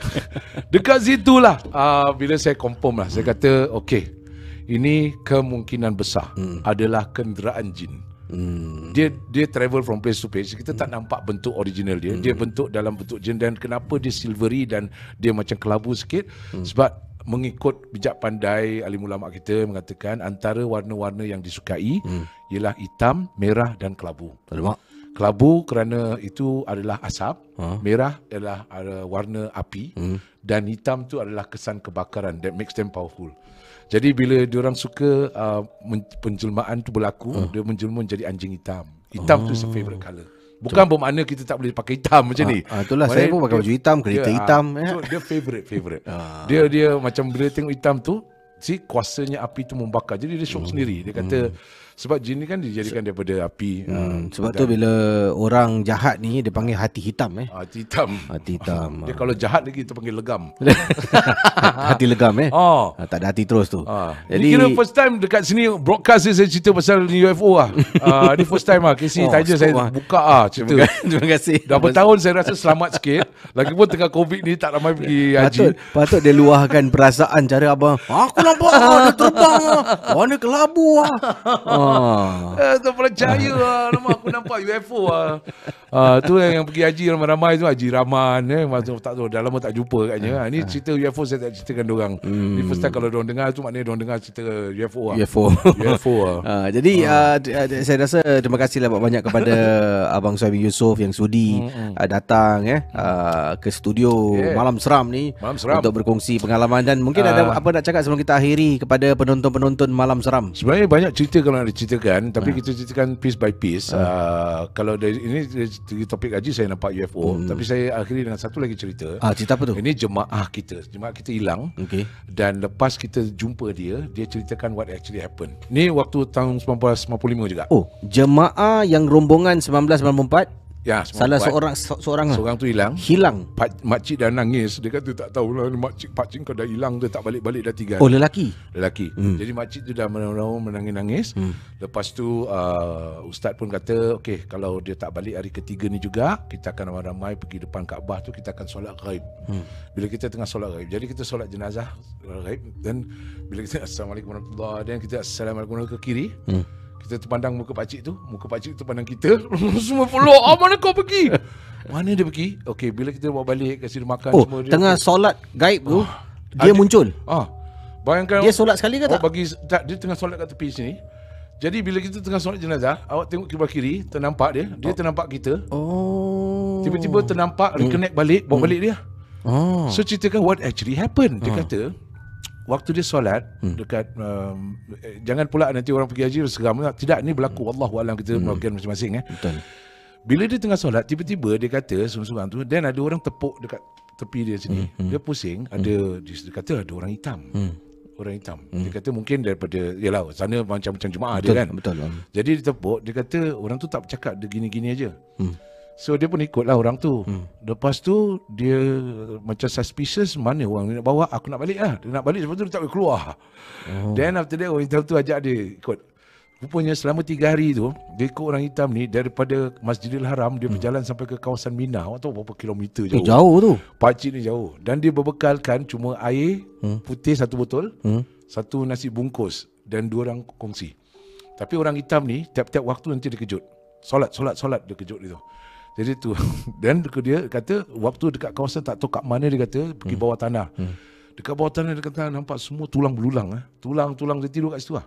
Dekat situ lah uh, bila saya confirm lah. Saya kata okay ini kemungkinan besar hmm. adalah kenderaan jin. Hmm. Dia dia travel from place to place. Kita tak nampak bentuk original dia. Dia bentuk dalam bentuk jin dan kenapa dia silvery dan dia macam kelabu sikit sebab mengikut bijak pandai alim ulama kita mengatakan antara warna-warna yang disukai ialah hitam, merah dan kelabu. Alamak. Kelabu kerana itu adalah asap, Ha. merah adalah uh, warna api Hmm. dan hitam tu adalah kesan kebakaran that makes them powerful. Jadi bila diorang suka uh, penjelmaan tu berlaku, Hmm. dia menjelma menjadi anjing hitam. Hitam tu is a favorite colour. Bukan bermakna kita tak boleh pakai hitam macam ni. ah, itulah, saya pun pakai baju hitam, kereta dia, hitam, ah, eh. So dia favorite favorite. Ah. Dia dia macam bila tengok hitam tu, si kuasanya api tu membakar. Jadi dia shock sendiri. Dia kata sebab jin ni kan dijadikan daripada api. Hmm, ah, sebab tu bila orang jahat ni dia panggil hati hitam eh. Ah, hati hitam. Hati hitam. Dia kalau jahat lagi kita panggil legam. hati legam eh. Oh. Ah, tak ada hati terus tu. Ah. Jadi kira first time dekat sini broadcast saya cerita pasal UFO ah, ni first time lah. Casey Oh, Taja saya lah. buka ah terima, kasih, terima kasih. Dah bertahun saya rasa selamat sikit. Lagipun tengah COVID ni tak ramai pergi haji. Patut, patut dia luahkan perasaan cara abang. Aku nampak ah, dia terbang ah. Warna kelabu ah. ah. Eh, tak percaya lah. Lama aku nampak UFO lah. Ah, tu yang, yang pergi haji ramai-ramai tu Haji Rahman eh. Masa, tak tahu, dah lama tak jumpa katnya. Ah, ni cerita UFO saya tak ceritakan diorang. Ni first time kalau diorang dengar tu maknanya diorang dengar cerita UFO lah. UFO. UFO lah. Ah, jadi ah, t- ah, saya rasa terima kasihlah banyak kepada Abang Suhaimi Yusof yang sudi ah, datang eh ah, ke studio Yeah. Malam Seram ni Malam Seram. untuk berkongsi pengalaman dan mungkin ada Ah. apa nak cakap sebelum kita akhiri kepada penonton-penonton Malam Seram. Sebenarnya banyak cerita kalau nak diceritakan Tapi kita ceritakan piece by piece. Uh, Kalau dari ini dari topik haji saya nampak UFO Tapi saya akhiri dengan satu lagi cerita. Ah cerita apa tu? Ini jemaah kita Jemaah kita hilang. Okey. Dan lepas kita jumpa dia Dia ceritakan what actually happened. Ni waktu tahun 1995 juga. Oh, jemaah yang rombongan 1994 Ya, salah 94. seorang se- seorang lah. Seorang tu hilang hilang. Pak, makcik dah nangis Dia kata tak tahulah Makcik, pakcik kau dah hilang Dia tak balik-balik dah tiga Oh, lelaki. lelaki. Hmm. Jadi makcik tu dah menangis menangis-nangis. Hmm. Lepas tu uh, ustaz pun kata, okey kalau dia tak balik hari ketiga ni juga, kita akan ramai-ramai pergi depan Kaabah tu kita akan solat ghaib. Hmm. Bila kita tengah solat ghaib. Jadi kita solat jenazah ghaib dan bila kita assalamualaikum warahmatullahi dan kita assalamualaikum ke kiri. Hmm. Kita terpandang muka pakcik tu, muka pakcik tu pandang kita. Semua peluk, ah, mana kau pergi? Mana dia pergi? Okey, bila kita bawa balik kasi dia makan Oh, semua dia tengah solat gaib tu dia ada- muncul. Ah, bayangkan Dia solat sekali ke Oh tak? bagi tak dia tengah solat kat tepi sini. Jadi bila kita tengah solat jenazah, awak tengok kiri kiri, ternampak dia, dia ternampak kita. Oh. Tiba-tiba ternampak reconnect balik, bawa balik dia. Oh. So ceritakan what actually happened. Dia kata waktu dia solat hmm. dekat um, eh, jangan pula nanti orang pergi haji seram tidak ni berlaku hmm. wallahu alam kita hmm. melakukan masing-masing eh Betul. bila dia tengah solat tiba-tiba dia kata seorang-seorang tu dan ada orang tepuk dekat tepi dia sini hmm. dia pusing ada dia, dia kata ada orang hitam Hmm. orang hitam dia kata mungkin daripada yalah sana macam-macam jemaah dia Betul, kan betul. Jadi dia tepuk dia kata orang tu tak bercakap dia gini-gini aja Hmm. So dia pun ikut lah orang tu. Hmm. Lepas tu Dia Macam suspicious Mana orang ni nak bawa? Aku nak balik lah. Dia nak balik Lepas tu dia tak boleh keluar. Oh. Then after that Orang hitam tu ajak dia Ikut. Rupanya selama tiga hari tu Dia ikut orang hitam ni Daripada Masjidil Haram Dia berjalan sampai ke kawasan Mina Awak tahu berapa kilometer Eh, jauh jauh tu. Pakcik ni jauh. Dan dia berbekalkan Cuma air hmm. Putih satu botol Hmm. Satu nasi bungkus Dan dua orang kongsi. Tapi orang hitam ni Tiap-tiap waktu nanti dia kejut. Solat, solat, solat Dia kejut dia tu Jadi tu Dan dia kata Waktu dekat kawasan tak tahu kat mana dia kata Pergi bawah tanah hmm. Dekat bawah tanah dia kata Nampak semua tulang belulang eh. Tulang-tulang dia tidur kat situ lah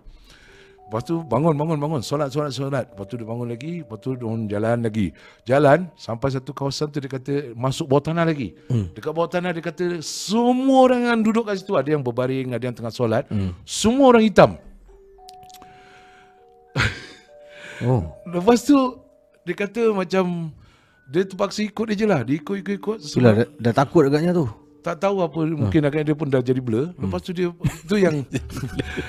Lepas tu bangun, bangun, bangun. Solat, solat, solat. Lepas tu dia bangun lagi. Lepas tu dia jalan lagi. Jalan sampai satu kawasan tu dia kata masuk bawah tanah lagi. Hmm. Dekat bawah tanah dia kata semua orang yang duduk kat situ. Ada yang berbaring, ada yang tengah solat. Hmm. Semua orang hitam. Oh. Lepas tu dia kata macam dia terpaksa ikut dia je lah. Dia ikut, ikut, ikut. Itulah dah, dah takut agaknya tu. tak tahu apa mungkin agaknya dia pun dah jadi blur lepas tu dia tu yang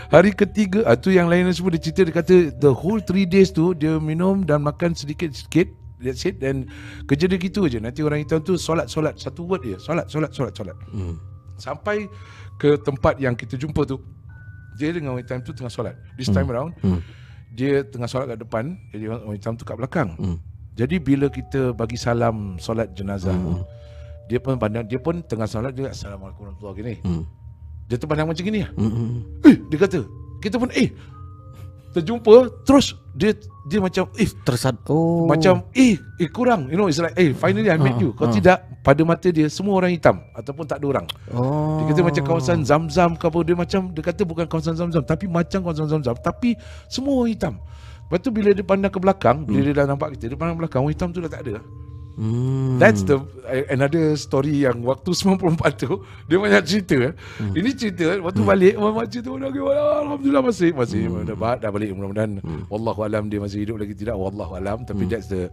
hari ketiga ah, tu yang lain semua dia cerita dia kata the whole three days tu dia minum dan makan sedikit-sedikit that's it dan kerja dia gitu je nanti orang hitam tu solat solat satu word je solat solat solat solat Hmm. sampai ke tempat yang kita jumpa tu dia dengan orang hitam tu tengah solat this time around Hmm. dia tengah solat kat depan jadi orang hitam tu kat belakang Hmm. Jadi bila kita bagi salam solat jenazah Hmm. dia pun pandang dia pun tengah solat dia assalamualaikum warahmatullahi gini Hmm. dia terpandang macam gini Hmm. hmm. eh dia kata kita pun eh terjumpa terus dia dia macam eh Tersad oh. macam eh eh kurang you know it's like eh finally I met Ha, you kalau ha. tidak pada mata dia semua orang hitam ataupun tak ada orang Oh. dia kata macam kawasan Zam-Zam ke apa dia macam dia kata bukan kawasan Zam-Zam tapi macam kawasan Zam-Zam tapi semua orang hitam Lepas tu bila dia pandang ke belakang Bila dia dah nampak kita Dia pandang ke belakang Orang hitam tu dah tak ada Hmm. That's the uh, another story yang waktu 94 tu dia banyak cerita. Hmm. Ini cerita waktu balik mak cerita orang kata alhamdulillah masih masih hmm. dah, dah balik mudah-mudahan hmm. wallahu alam dia masih hidup lagi tidak wallahu alam tapi hmm. that's the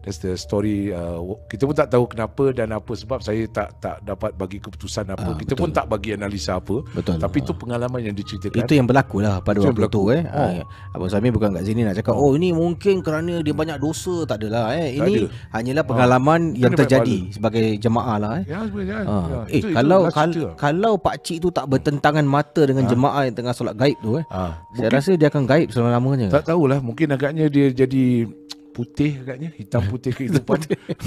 that's the story uh, kita pun tak tahu kenapa dan apa sebab saya tak tak dapat bagi keputusan apa. Ah, kita betul. pun tak bagi analisa apa. Betul. Tapi itu pengalaman yang diceritakan. Itu yang berlaku lah pada Itu waktu tu berlaku. eh. Oh. Oh. Abang Sami bukan kat sini nak cakap oh ini mungkin kerana dia banyak dosa tak adalah eh. Tak Ini ada. hanyalah pengalaman Itu yang terjadi sebagai jemaah lah eh. Ya, sebenarnya. Ha. Ya, eh itu- itu kalau last kal, cerita. kalau pak cik tu tak bertentangan mata dengan jemaah yang tengah solat gaib tu eh. Ah, Saya rasa dia akan gaib selama-lamanya. Tak tahulah mungkin agaknya dia jadi putih agaknya hitam putih kehidupan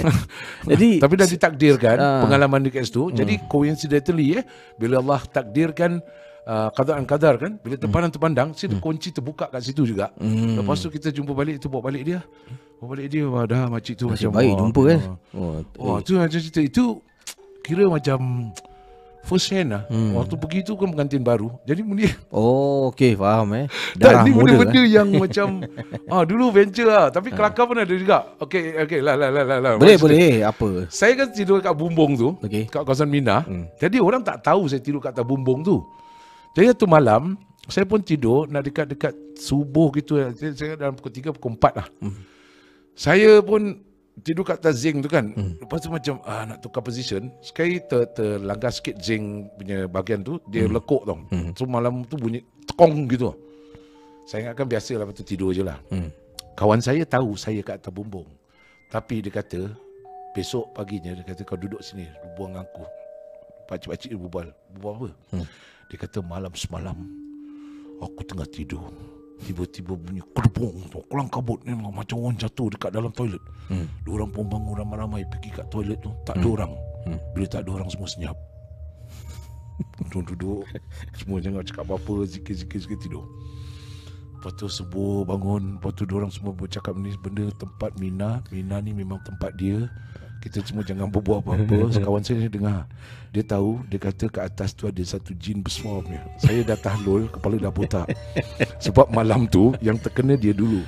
Jadi tapi dah ditakdirkan Ah. pengalaman dia kat situ. Jadi coincidentally eh bila Allah takdirkan uh, qadaan qadar kan bila terpandang terpandang situ kunci terbuka kat situ juga. Hmm. lepas tu kita jumpa balik tu bawa balik dia. Bawa balik dia wah dah makcik tu macam baik wah, jumpa eh. ah. Oh, Wah, tu macam cerita. Itu kira macam first hand lah. Hmm. Waktu pergi tu kan pengantin baru. Jadi ni Oh, okey faham eh. Darah ni muda benda-benda eh. yang macam ah dulu venture lah. Tapi kelakar pun ada juga. Okey, okey, lah lah lah lah. lah. Boleh Maksud- boleh apa? Saya kan tidur kat bumbung tu. Okey. Kat kawasan Mina. Hmm. Jadi orang tak tahu saya tidur kat atas bumbung tu. Jadi tu malam saya pun tidur nak dekat-dekat subuh gitu. Saya, saya dalam pukul 3 pukul 4 lah. Hmm. Saya pun tidur kat atas zinc tu kan. Hmm. Lepas tu macam ah, nak tukar position. Sekali ter, terlanggar sikit zinc punya bahagian tu. Dia hmm. lekuk tau. Hmm. So malam tu bunyi tekong gitu. Saya ingatkan biasa lah. Tu tidur je lah. Hmm. Kawan saya tahu saya kat atas bumbung. Tapi dia kata, besok paginya dia kata kau duduk sini, dengan aku. Pakcik-pakcik dia berbual. Berbual apa? Hmm. Dia kata malam semalam aku tengah tidur. Tiba-tiba bunyi kerbong tu. Kelang kabut ni macam orang jatuh dekat dalam toilet. Hmm. Orang pun bangun ramai-ramai pergi kat toilet tu. Tak ada orang. Hmm. Bila tak ada orang semua senyap. Duduk-duduk. Semua jangan cakap apa-apa. Zikir-zikir-zikir tidur. Lepas tu subuh bangun Lepas tu orang semua bercakap ni benda tempat Mina Mina ni memang tempat dia Kita semua jangan berbuat apa-apa Sekawan saya dengar Dia tahu Dia kata kat atas tu ada satu jin besar punya Saya dah tahlul Kepala dah botak Sebab malam tu Yang terkena dia dulu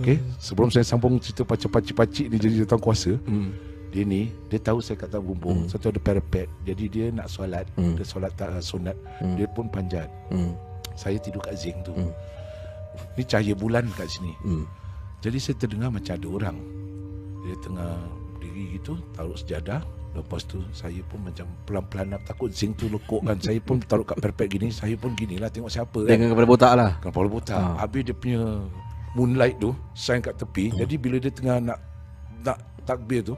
Okay Sebelum saya sambung cerita pacik-pacik-pacik ni jadi datang kuasa Hmm. dia ni dia tahu saya kat atas bumbung, hmm. satu ada parapet. Jadi dia nak solat, hmm. dia solat tak sunat, hmm. dia pun panjat. Hmm. Saya tidur kat zinc tu. Hmm. Ni cahaya bulan kat sini. Hmm. Jadi saya terdengar macam ada orang. Dia tengah gitu, taruh sejadah. Lepas tu saya pun macam pelan-pelan nak takut zinc tu lekuk kan. saya pun taruh kat parapet gini, saya pun gini lah tengok siapa kan. Dengan kepala botak lah. Kepala botak. Ha. Ha. Habis dia punya moonlight tu shine kat tepi. Hmm. Jadi bila dia tengah nak nak takbir tu,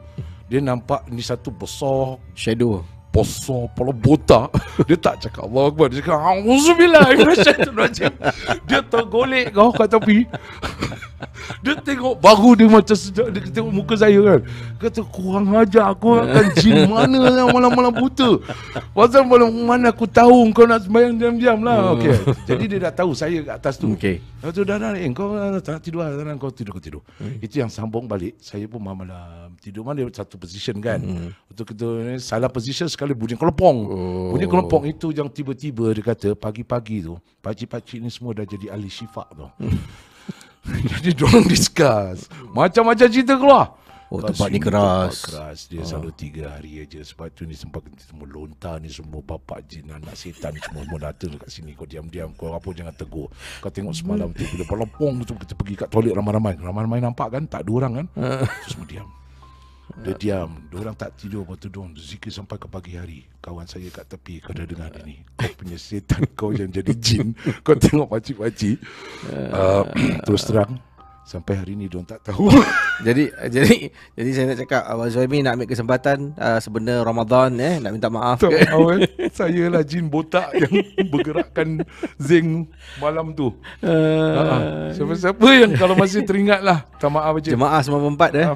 dia nampak ni satu besar Shadow. Besar kepala botak. dia tak cakap Allah Akbar. Dia cakap Auzubillah minasyaitonirrajim. Dia tergolek kau kat tepi. dia tengok baru dia macam sejak dia tengok muka saya kan. Kata kurang ajar aku akan jin mana yang malam-malam buta. Pasal malam mana aku tahu kau nak sembahyang diam-diam lah. Okey. Jadi dia dah tahu saya kat atas tu. Okey. Lepas tu dah dah eh, kau tak nak tidur lah kau tidur kau tidur hmm. Itu yang sambung balik Saya pun malam-malam Tidur mana satu position kan hmm. Untuk kita Salah position sekali bunyi kelepong. Oh. Bunyi kelepong itu yang tiba-tiba Dia kata pagi-pagi tu Pakcik-pakcik ni semua dah jadi ahli syifa tu. Jadi diorang discuss. Macam-macam cerita keluar. Oh, Kat tempat ni keras. Tempat keras. Dia selalu tiga hari aja. Sebab tu ni sempat semua lontar ni semua. Bapak jin anak setan semua Semua datang dekat sini. Kau diam-diam. Kau apa jangan tegur. Kau tengok semalam tu Bila pelopong tu Kita pergi kat toilet ramai-ramai. Ramai-ramai nampak kan? Tak ada orang kan? Terus semua diam dia diam Dia orang tak tidur Lepas tu diorang zikir sampai ke pagi hari. Kawan saya kat tepi Kau dah dengar ni. Kau punya setan Kau yang jadi jin. Kau tengok pakcik-pakcik. Uh, Terus terang Sampai hari ni diorang tak tahu jadi jadi jadi saya nak cakap Abang Zuhaimi nak ambil kesempatan uh, sebenarnya Ramadan eh nak minta maaf Tak ke. eh. Saya lah jin botak yang bergerakkan zinc malam tu. Uh, siapa-siapa yang kalau masih teringat lah. Tak maaf je. Jemaah 94 eh.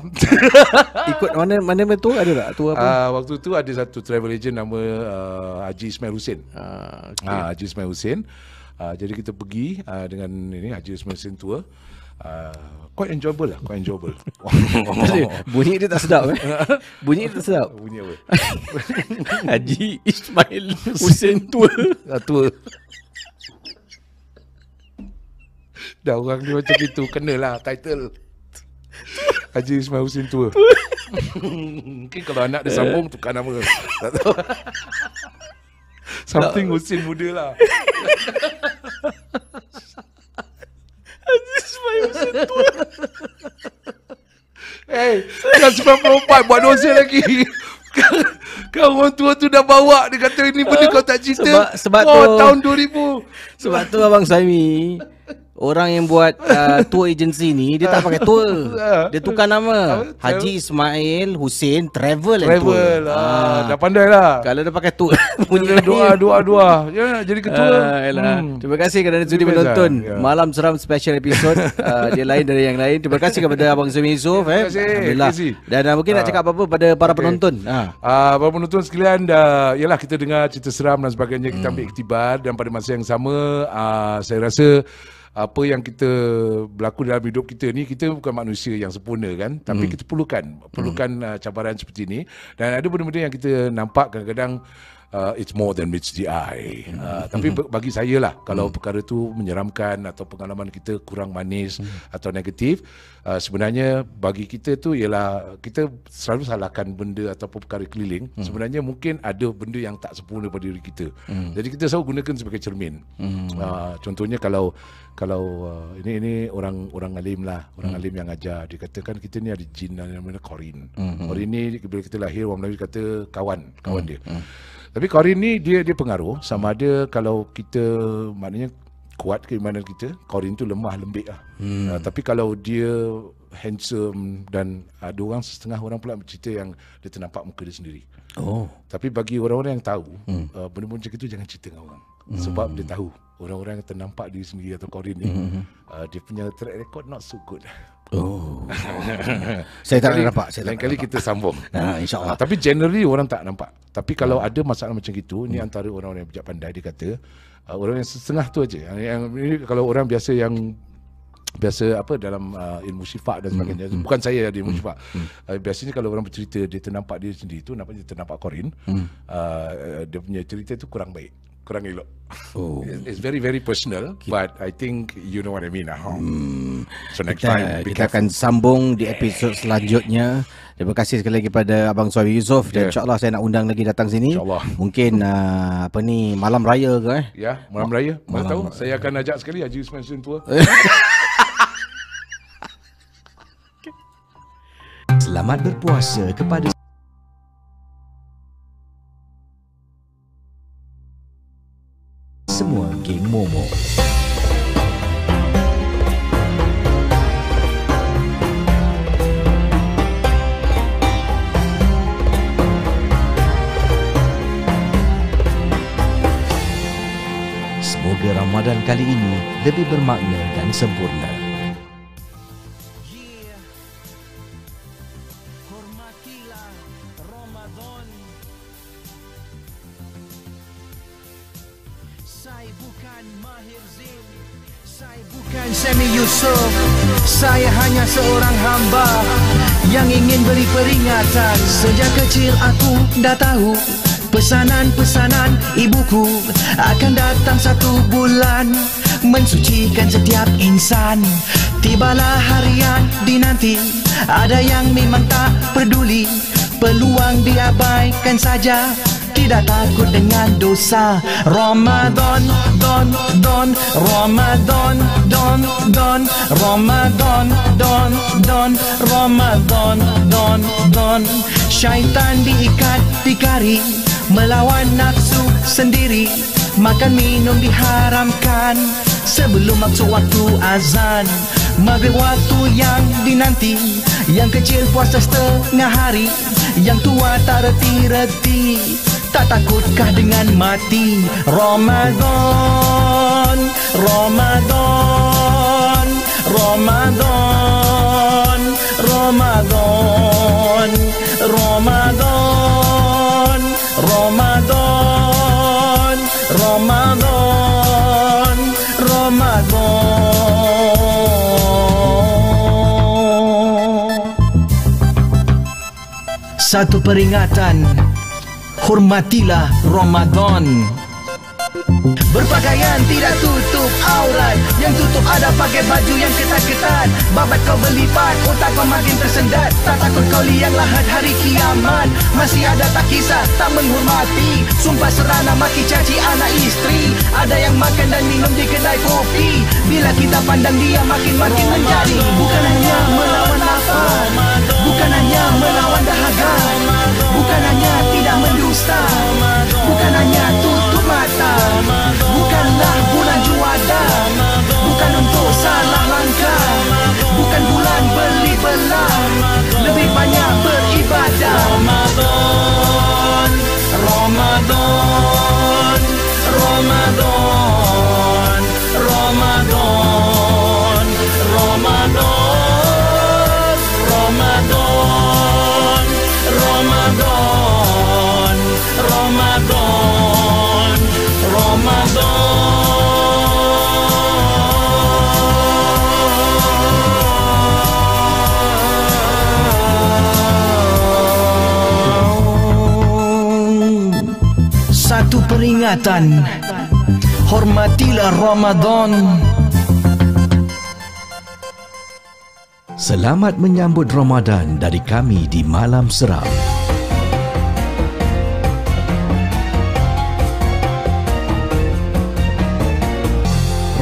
Ikut mana mana tu ada tak tu apa? Uh, waktu tu ada satu travel agent nama uh, Haji Ismail Hussein. Uh, Okay. Uh, Haji Ismail Hussein. Uh, jadi kita pergi uh, dengan ini Haji Ismail Hussein tour. Uh, quite enjoyable lah, quite enjoyable. bunyi dia tak sedap eh. bunyi dia tak sedap. Bunyi apa? Haji Ismail Hussein tua. Ah, tua. Dah orang dia macam itu Kenalah title Haji Ismail Hussein tua Mungkin kalau anak dia sambung Tukar nama Tak tahu Something Hussein muda lah Hussein tua Eh, dah 94 buat dosa lagi. Kau orang tua tu dah bawa Dia kata ini benda kau tak cerita. Sebab- sebab oh, tu- tahun 2000 Sebab tu Abang Saimi Orang yang buat uh, tour agency ni Dia tak pakai tour. Dia tukar nama. Haji Ismail Hussein Travel, and Tour Travel lah Ah. Dah pandai lah Kalau dia pakai tour Bunyi lain. doa doa doa. Ya jadi ketua. Ah, yalah. Terima kasih kerana sudi menonton Ya. Malam Seram Special Episode. Uh, Dia lain dari yang lain. Terima kasih kepada Abang Zumi Yusof eh. kasih, Alhamdulillah. Terima kasih. Dan uh, mungkin nak cakap apa-apa Pada para penonton? Ah. Ah, para penonton sekalian dah yalah kita dengar cerita seram dan sebagainya. Kita ambil iktibar dan pada masa yang sama ah, saya rasa apa yang kita berlaku dalam hidup kita ni kita bukan manusia yang sempurna kan? Tapi kita perlukan perlukan ah, cabaran seperti ini dan ada benda-benda yang kita nampak kadang-kadang uh, it's more than meets the eye. Uh, tapi b- bagi saya lah kalau perkara tu menyeramkan atau pengalaman kita kurang manis atau negatif, uh, sebenarnya bagi kita tu ialah kita selalu salahkan benda ataupun perkara keliling. Sebenarnya mungkin ada benda yang tak sempurna pada diri kita. Jadi kita selalu gunakan sebagai cermin. Uh, contohnya kalau kalau uh, ini ini orang orang alim lah, orang alim yang ajar. Dia katakan kita ni ada jin yang namanya Korin. Korin ni bila kita lahir orang Melayu kata kawan, kawan dia. Tapi Korin ni dia dia pengaruh sama ada kalau kita maknanya kuat keimanan kita, Korin tu lemah lembik lah. Hmm. Uh, tapi kalau dia handsome dan ada orang setengah orang pula bercerita yang dia ternampak muka dia sendiri. Oh Tapi bagi orang-orang yang tahu, hmm. uh, benda-benda macam itu jangan cerita dengan orang. Hmm. Sebab dia tahu orang-orang yang ternampak diri sendiri atau Korin ni, hmm. uh, dia punya track record not so good. Oh Saya tak nak nampak Saya tak Lain kali kita sambung. Ah, InsyaAllah Ah, tapi generally orang tak nampak. Tapi kalau ada masalah macam itu, ni antara orang-orang yang bijak pandai dia kata, uh, orang yang setengah tu aja. Yang, yang ini kalau orang biasa yang biasa apa dalam uh, ilmu syifa dan sebagainya. Hmm, Bukan saya ada ilmu syifa. Uh, biasanya kalau orang bercerita dia ternampak dia sendiri tu nampak dia ternampak korin. Hmm. Uh, dia punya cerita tu kurang baik. Kurang elok. Oh. It's very very personal, but I think you know what I mean. Huh? Hmm. So next kita, time, kita careful. akan sambung di episod selanjutnya. Terima kasih sekali lagi kepada Abang Suami Yusof dan Yeah. insyaAllah saya nak undang lagi datang sini. InsyaAllah. Mungkin uh, apa ni malam raya ke eh? Ya, malam raya. Mana tahu? Saya akan ajak sekali Haji Usman Student Tour. Selamat berpuasa kepada lebih bermakna dan sempurna. Saya bukan Mahir Zain Saya bukan Semi Yusof. Saya hanya seorang hamba Yang ingin beri peringatan. Sejak kecil aku dah tahu Pesanan-pesanan ibuku Akan datang satu bulan Mensucikan setiap insan. Tibalah harian dinanti Ada yang memang tak peduli. Peluang diabaikan saja tidak takut dengan dosa. Ramadan, don, don Ramadan, don, don Ramadan, don, don Ramadan, don, don. Syaitan diikat, dikari Melawan nafsu sendiri Makan minum diharamkan. Sebelum maksud waktu azan. Maghrib waktu yang dinanti. Yang kecil puasa setengah hari. Yang tua tak reti-reti. Tak takutkah dengan mati? Ramadan Ramadan Ramadan Ramadan Satu peringatan Hormatilah Ramadan. Berpakaian tidak tutup aurat Yang tutup ada pakai baju yang ketat-ketat. Babat kau berlipat, otak kau makin tersendat. Tak takut kau liang lahat hari kiamat. Masih ada tak kisah, tak menghormati. Sumpah serana maki caci anak isteri. Ada yang makan dan minum di kedai kopi. Bila kita pandang dia makin-makin menjadi. Bukan hanya melawan lapar Bukan hanya melawan dahaga Bukan hanya tidak mendusta Bukan hanya tutup mata Bukanlah bulan juada Bukan untuk salah langkah Bukan bulan beli belah Lebih banyak beribadah peringatan Hormatilah Ramadan Selamat menyambut Ramadan dari kami di Malam Seram.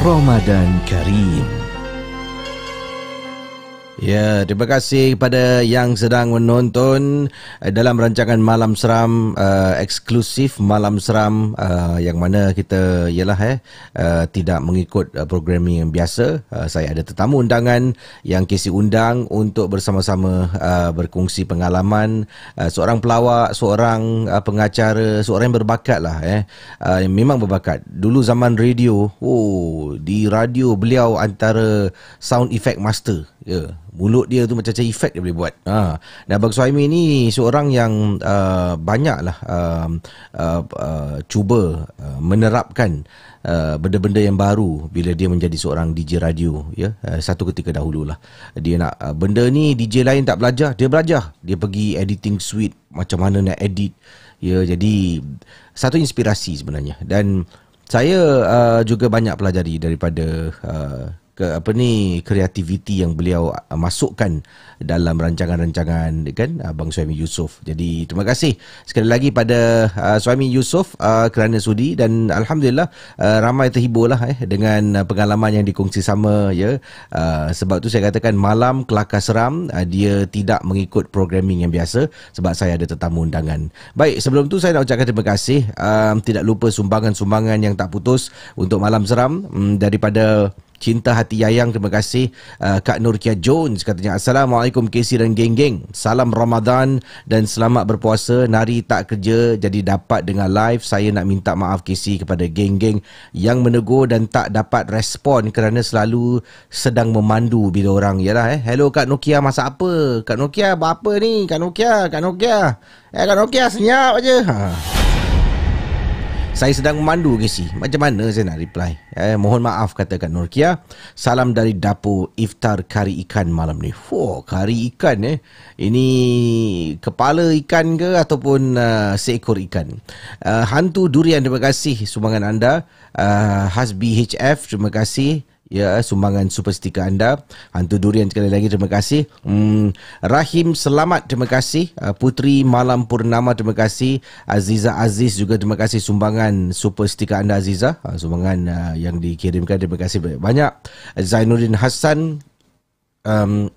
Ramadan Karim. Ya, terima kasih kepada yang sedang menonton uh, dalam rancangan Malam Seram uh, eksklusif Malam Seram uh, yang mana kita ialah eh uh, tidak mengikut uh, programming yang biasa. Uh, saya ada tetamu undangan yang KC undang untuk bersama-sama uh, berkongsi pengalaman uh, seorang pelawak, seorang uh, pengacara, seorang yang berbakat lah eh. Uh, yang memang berbakat. Dulu zaman radio, oh di radio beliau antara sound effect master. Ya, yeah. Mulut dia tu macam-macam efek dia boleh buat. Ha. Dan Abang Suhaimi ni seorang yang uh, banyaklah uh, uh, uh, cuba uh, menerapkan uh, benda-benda yang baru bila dia menjadi seorang DJ radio ya. Uh, satu ketika dahululah. Dia nak uh, benda ni DJ lain tak belajar dia belajar. Dia pergi editing suite macam mana nak edit Ya, jadi satu inspirasi sebenarnya. Dan saya uh, juga banyak pelajari daripada uh, ke apa ni kreativiti yang beliau uh, masukkan dalam rancangan-rancangan kan abang Suami Yusof. Jadi terima kasih sekali lagi pada uh, Suami Yusof uh, kerana sudi dan alhamdulillah uh, ramai terhiburlah eh dengan uh, pengalaman yang dikongsi sama ya. Uh, sebab tu saya katakan malam kelakar seram uh, dia tidak mengikut programming yang biasa sebab saya ada tetamu undangan. Baik, sebelum tu saya nak ucapkan terima kasih um, tidak lupa sumbangan-sumbangan yang tak putus untuk malam seram um, daripada Cinta Hati Yayang terima kasih uh, Kak Nurkia Jones katanya Assalamualaikum KC dan geng-geng. Salam Ramadan dan selamat berpuasa. Nari tak kerja jadi dapat dengar live. Saya nak minta maaf KC kepada geng-geng yang menegur dan tak dapat respon kerana selalu sedang memandu bila orang. Yalah eh. Hello Kak Nokia masak apa? Kak Nokia buat apa ni? Kak Nokia, Kak Nokia. Eh Kak Nokia senyap aja ha. Saya sedang memandu si Macam mana saya nak reply? Eh, Mohon maaf kata Kak Nurkia. Salam dari dapur iftar kari ikan malam ni. Wow kari ikan eh. Ini kepala ikan ke Ataupun uh, seekor ikan? Uh, Hantu durian terima kasih sumbangan anda. Uh, Hasbi HF terima kasih Ya, sumbangan super stiker anda. Hantu Durian sekali lagi terima kasih. Hmm, Rahim Selamat terima kasih. Uh, Putri Malam Purnama terima kasih. Aziza Aziz juga terima kasih sumbangan super stiker anda Aziza. Uh, sumbangan uh, yang dikirimkan terima kasih banyak. Zainuddin Hassan um,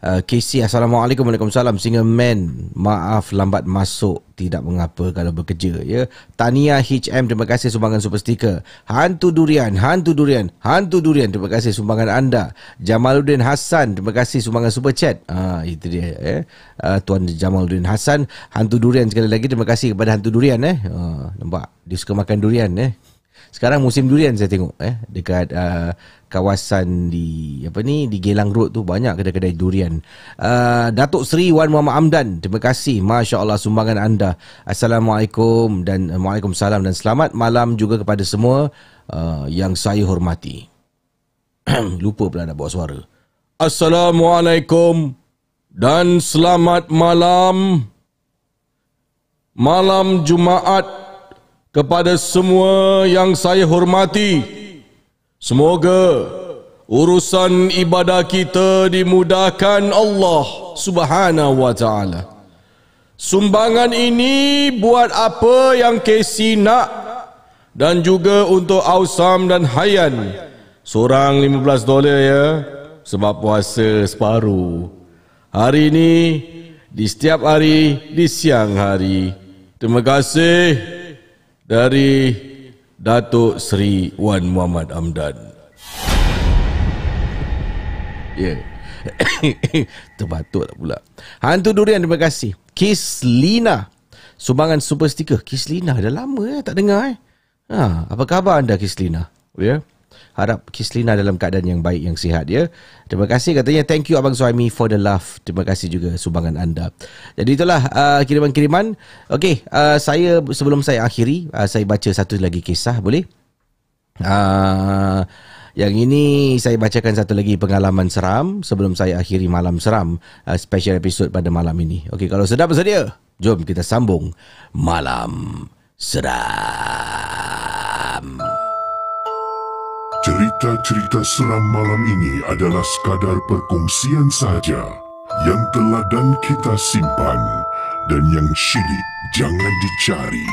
Uh, KC Assalamualaikum Waalaikumsalam Single Man Maaf lambat masuk Tidak mengapa kalau bekerja ya. Tania HM Terima kasih sumbangan super stiker Hantu Durian Hantu Durian Hantu Durian Terima kasih sumbangan anda Jamaluddin Hassan Terima kasih sumbangan super chat ah, Itu dia eh. uh, Tuan Jamaluddin Hassan Hantu Durian sekali lagi Terima kasih kepada Hantu Durian eh. uh, Nampak Dia suka makan durian eh. Sekarang musim durian saya tengok eh dekat uh, kawasan di apa ni di Gelang Road tu banyak kedai-kedai durian. Uh, Datuk Seri Wan Muhammad Amdan, terima kasih masya-Allah sumbangan anda. Assalamualaikum dan uh, Waalaikumsalam dan selamat malam juga kepada semua uh, yang saya hormati. Lupa pula nak bawa suara. Assalamualaikum dan selamat malam. Malam Jumaat kepada semua yang saya hormati. Semoga urusan ibadah kita dimudahkan Allah Subhanahu wa taala. Sumbangan ini buat apa yang Casey nak dan juga untuk Ausam dan Hayan. Seorang 15 dolar ya sebab puasa separuh. Hari ini di setiap hari di siang hari. Terima kasih dari Datuk Seri Wan Muhammad Amdan. Ya. Yeah. Terbatuk tak pula. Hantu Durian terima kasih. Kiss Lina. Sumbangan super stiker. Kiss Lina dah lama eh tak dengar eh. Ha, apa khabar anda Kiss Lina? Ya. Yeah. Harap Kislina dalam keadaan yang baik yang sihat ya. Terima kasih katanya thank you abang Suhaimi for the love. Terima kasih juga sumbangan anda. Jadi itulah uh, kiriman-kiriman. Okey, uh, saya sebelum saya akhiri uh, saya baca satu lagi kisah boleh? Uh, yang ini saya bacakan satu lagi pengalaman seram sebelum saya akhiri malam seram uh, special episode pada malam ini. Okey, kalau sudah bersedia, jom kita sambung malam seram. Cerita-cerita seram malam ini adalah sekadar perkongsian sahaja yang teladan kita simpan dan yang syilid jangan dicari.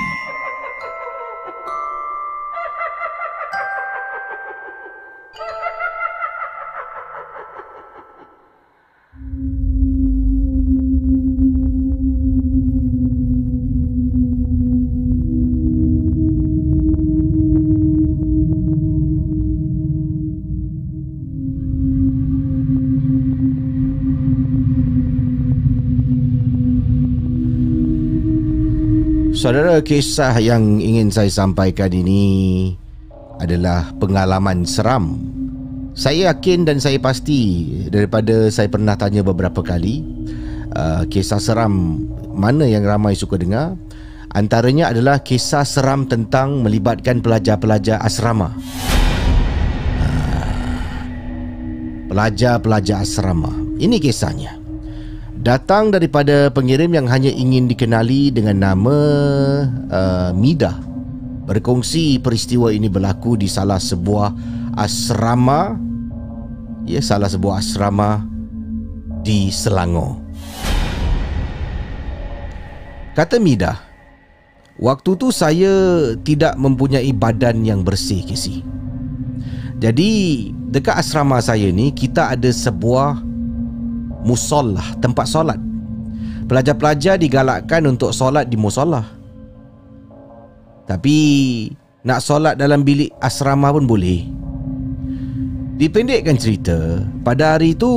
Saudara, kisah yang ingin saya sampaikan ini adalah pengalaman seram. Saya yakin dan saya pasti daripada saya pernah tanya beberapa kali uh, kisah seram mana yang ramai suka dengar antaranya adalah kisah seram tentang melibatkan pelajar-pelajar asrama. Uh, pelajar-pelajar asrama. Ini kisahnya. Datang daripada pengirim yang hanya ingin dikenali dengan nama uh, Mida Berkongsi peristiwa ini berlaku di salah sebuah asrama. Ya, salah sebuah asrama di Selangor. Kata Mida Waktu tu saya tidak mempunyai badan yang bersih Casey. Jadi dekat asrama saya ni kita ada sebuah musollah, tempat solat. Pelajar-pelajar digalakkan untuk solat di musollah. Tapi nak solat dalam bilik asrama pun boleh. Dipendekkan cerita, pada hari itu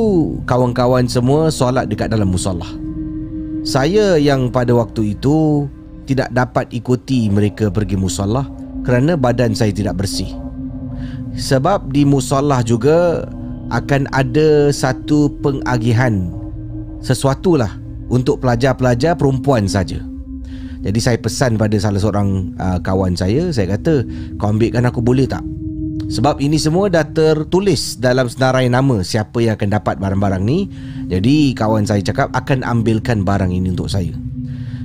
kawan-kawan semua solat dekat dalam musollah. Saya yang pada waktu itu tidak dapat ikuti mereka pergi musollah kerana badan saya tidak bersih. Sebab di musollah juga akan ada satu pengagihan sesuatu lah untuk pelajar-pelajar perempuan saja. Jadi saya pesan pada salah seorang uh, kawan saya, saya kata, kau ambilkan aku boleh tak? Sebab ini semua dah tertulis dalam senarai nama siapa yang akan dapat barang-barang ni. Jadi kawan saya cakap akan ambilkan barang ini untuk saya.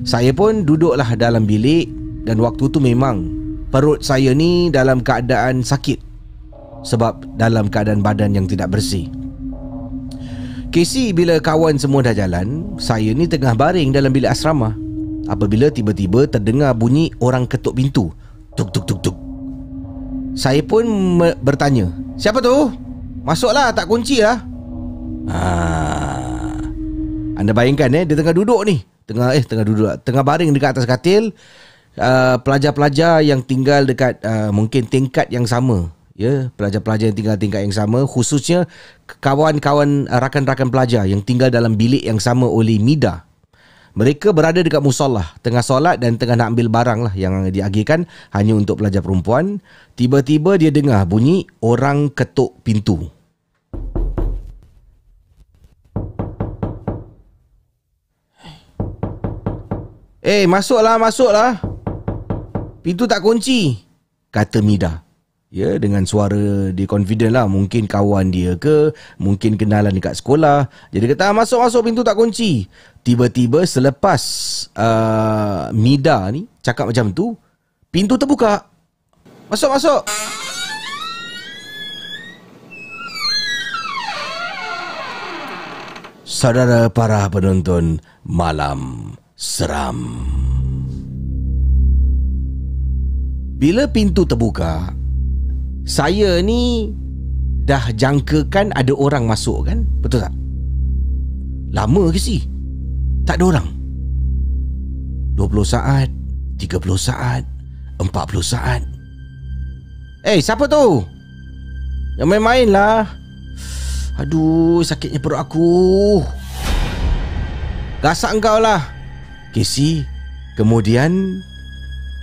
Saya pun duduklah dalam bilik dan waktu tu memang perut saya ni dalam keadaan sakit sebab dalam keadaan badan yang tidak bersih. Casey bila kawan semua dah jalan, saya ni tengah baring dalam bilik asrama. Apabila tiba-tiba terdengar bunyi orang ketuk pintu. Tuk tuk tuk tuk. Saya pun me- bertanya, "Siapa tu? Masuklah, tak kunci lah." Ah. Anda bayangkan eh, dia tengah duduk ni. Tengah eh tengah duduk, tengah baring dekat atas katil. Uh, pelajar-pelajar yang tinggal dekat uh, mungkin tingkat yang sama ya pelajar-pelajar yang tinggal tingkat yang sama khususnya kawan-kawan uh, rakan-rakan pelajar yang tinggal dalam bilik yang sama oleh Mida mereka berada dekat musallah tengah solat dan tengah nak ambil barang lah yang diagihkan hanya untuk pelajar perempuan tiba-tiba dia dengar bunyi orang ketuk pintu Eh, masuklah, masuklah. Pintu tak kunci, kata Mida. Ya, dengan suara dia confident lah. Mungkin kawan dia ke, mungkin kenalan dekat sekolah. Jadi kata, "Ah, masuk, masuk, pintu tak kunci. Tiba-tiba selepas uh, Mida ni cakap macam tu, pintu terbuka. Masuk, masuk. Saudara para penonton malam seram. Bila pintu terbuka, saya ni dah jangkakan ada orang masuk kan? Betul tak? Lama ke sih? Tak ada orang. 20 saat, 30 saat, 40 saat. Eh, siapa tu? Yang main-main lah. Aduh, sakitnya perut aku. Gasak engkau lah. Casey, kemudian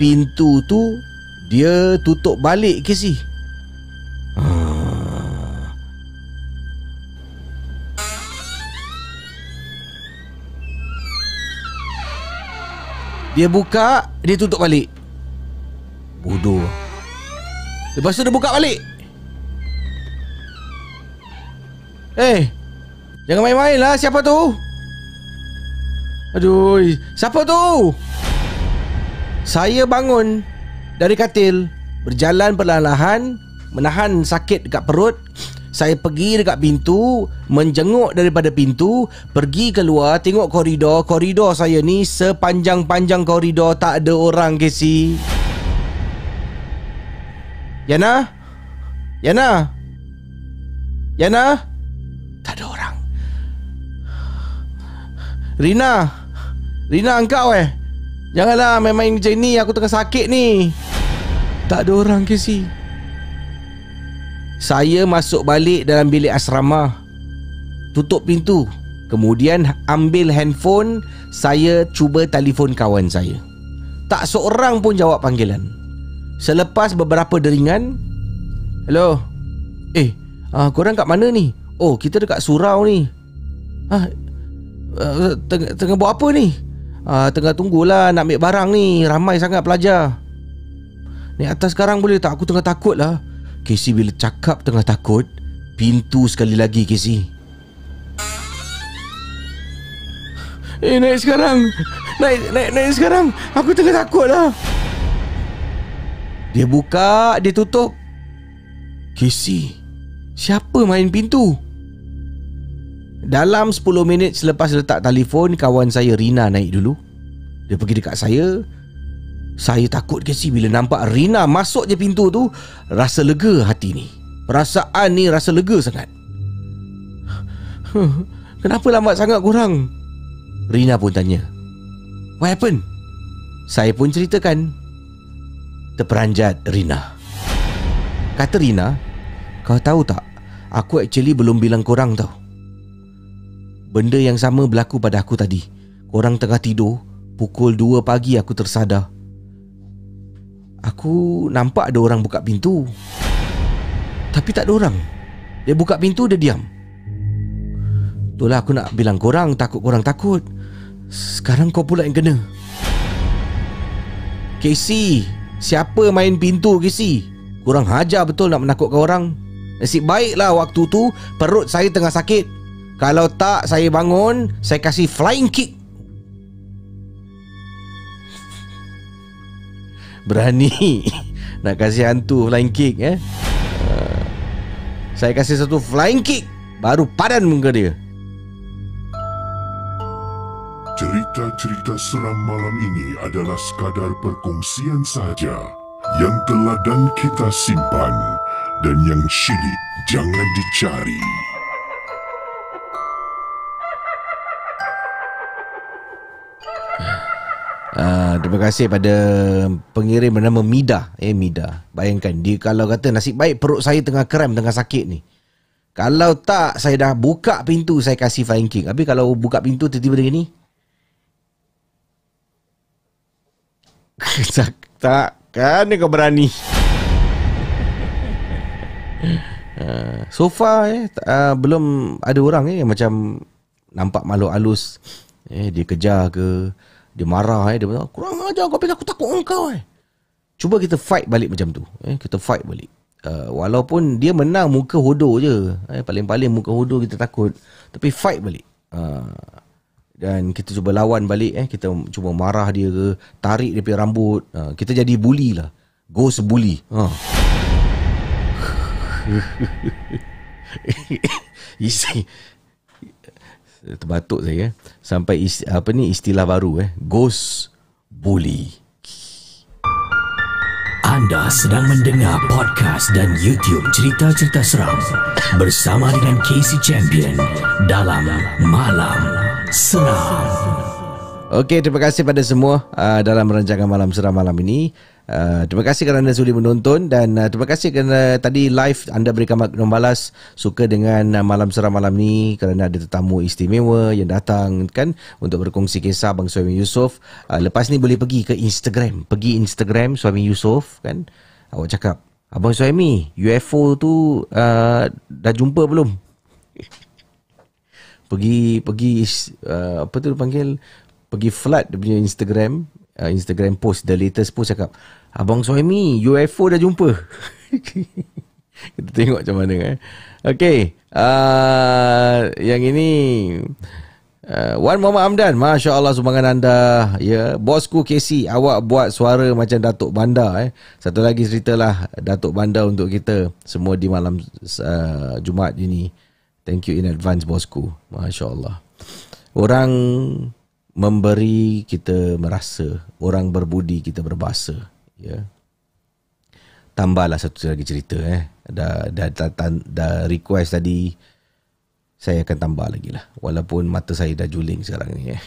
pintu tu dia tutup balik Casey. Dia buka, dia tutup balik. Bodoh. Lepas tu dia buka balik. Eh, jangan main-main lah. Siapa tu? Aduh, siapa tu? Saya bangun dari katil, berjalan perlahan-lahan, menahan sakit dekat perut. Saya pergi dekat pintu, menjenguk daripada pintu, pergi keluar, tengok koridor. Koridor saya ni sepanjang-panjang koridor tak ada orang, Casey. Yana? Yana? Yana? Tak ada orang. Rina? Rina engkau eh? Janganlah main-main macam ni, aku tengah sakit ni. Tak ada orang, Casey. Saya masuk balik dalam bilik asrama. Tutup pintu. Kemudian ambil handphone, saya cuba telefon kawan saya. Tak seorang pun jawab panggilan. Selepas beberapa deringan, Hello. Eh, ah, korang kat mana ni? Oh, kita dekat surau ni. Ah, uh, tengah, tengah buat apa ni? Ah, tengah tunggulah nak ambil barang ni. Ramai sangat pelajar. Ni atas sekarang boleh tak? Aku tengah takut lah. Casey bila cakap tengah takut, pintu sekali lagi Casey. Eh naik sekarang. Naik naik naik sekarang. Aku tengah takut lah. Dia buka Dia tutup. Casey Siapa main pintu? Dalam 10 minit selepas letak telefon Kawan saya Rina naik dulu. Dia pergi dekat saya Saya takut Casey Bila nampak Rina masuk je pintu tu Rasa lega hati ni. Perasaan ni rasa lega sangat. Kenapa lambat sangat korang? Rina pun tanya. What happened? Saya pun ceritakan. Terperanjat Rina. Kata Rina Kau tahu tak? Aku actually belum bilang korang tau. Benda yang sama berlaku pada aku tadi. Korang tengah tidur Pukul 2 pagi aku tersadar Aku nampak ada orang buka pintu. Tapi tak ada orang. Dia buka pintu dia diam. Itulah aku nak bilang korang Takut korang takut. Sekarang kau pula yang kena. Casey Siapa main pintu Casey Kurang hajar betul nak menakutkan orang. Nasib baiklah waktu tu Perut saya tengah sakit. Kalau tak saya bangun Saya kasih flying kick Berani. Nak kasih hantu flying kick eh? Uh, Saya kasih satu flying kick Baru padan muka dia. Cerita-cerita seram malam ini adalah sekadar perkongsian sahaja yang telah dan kita simpan dan yang syilid jangan dicari. Uh, terima kasih pada pengirim bernama Mida. Eh Mida. Bayangkan dia kalau kata nasib baik perut saya tengah kram, tengah sakit ni. Kalau tak saya dah buka pintu saya kasih flying kick. Tapi kalau buka pintu tiba-tiba dia gini. tak, tak kan kau berani. Uh, so far eh uh, belum ada orang eh macam nampak makhluk halus eh dia kejar ke dia marah eh. Dia bilang kurang ajar kau fikir aku takut engkau eh. Cuba kita fight balik macam tu eh. Kita fight balik. Uh, walaupun dia menang muka hodoh je eh. Paling-paling muka hodoh kita takut. Tapi fight balik. Uh, dan kita cuba lawan balik eh. Kita cuba marah dia ke tarik dia punya rambut. Uh, kita jadi bully lah. Ghost bully. Ha. Isi terbatuk saya sampai is, apa ni istilah baru eh ghost bully Anda sedang mendengar podcast dan YouTube cerita-cerita seram bersama dengan Casey Champion dalam Malam Seram. Okey, terima kasih pada semua uh, dalam rancangan Malam Seram malam ini. Uh, terima kasih kerana sudi menonton dan uh, terima kasih kerana tadi live anda berikan makna balas suka dengan uh, Malam Seram malam ini kerana ada tetamu istimewa yang datang kan untuk berkongsi kisah Bang Suami Yusof. Uh, lepas ni boleh pergi ke Instagram. Pergi Instagram Suami Yusof kan. Awak cakap, Abang Suami, UFO tu uh, dah jumpa belum? pergi pergi uh, apa tu panggil pergi flood dia punya Instagram uh, Instagram post the latest post cakap abang Suhaimi UFO dah jumpa. Kita tengok macam mana eh. Okey uh, yang ini Uh, Wan Muhammad Hamdan Masya Allah sumbangan anda. Ya Bosku KC Awak buat suara macam Datuk Banda eh. Satu lagi ceritalah Datuk Banda untuk kita Semua di malam uh, Jumaat ini. Thank you in advance bosku. Masya Allah Orang memberi kita merasa Orang berbudi kita berbahasa Ya. Tambahlah satu lagi cerita eh. Dah, dah, dah, dah, dah request tadi saya akan tambah lagi lah. Walaupun mata saya dah juling sekarang ni eh.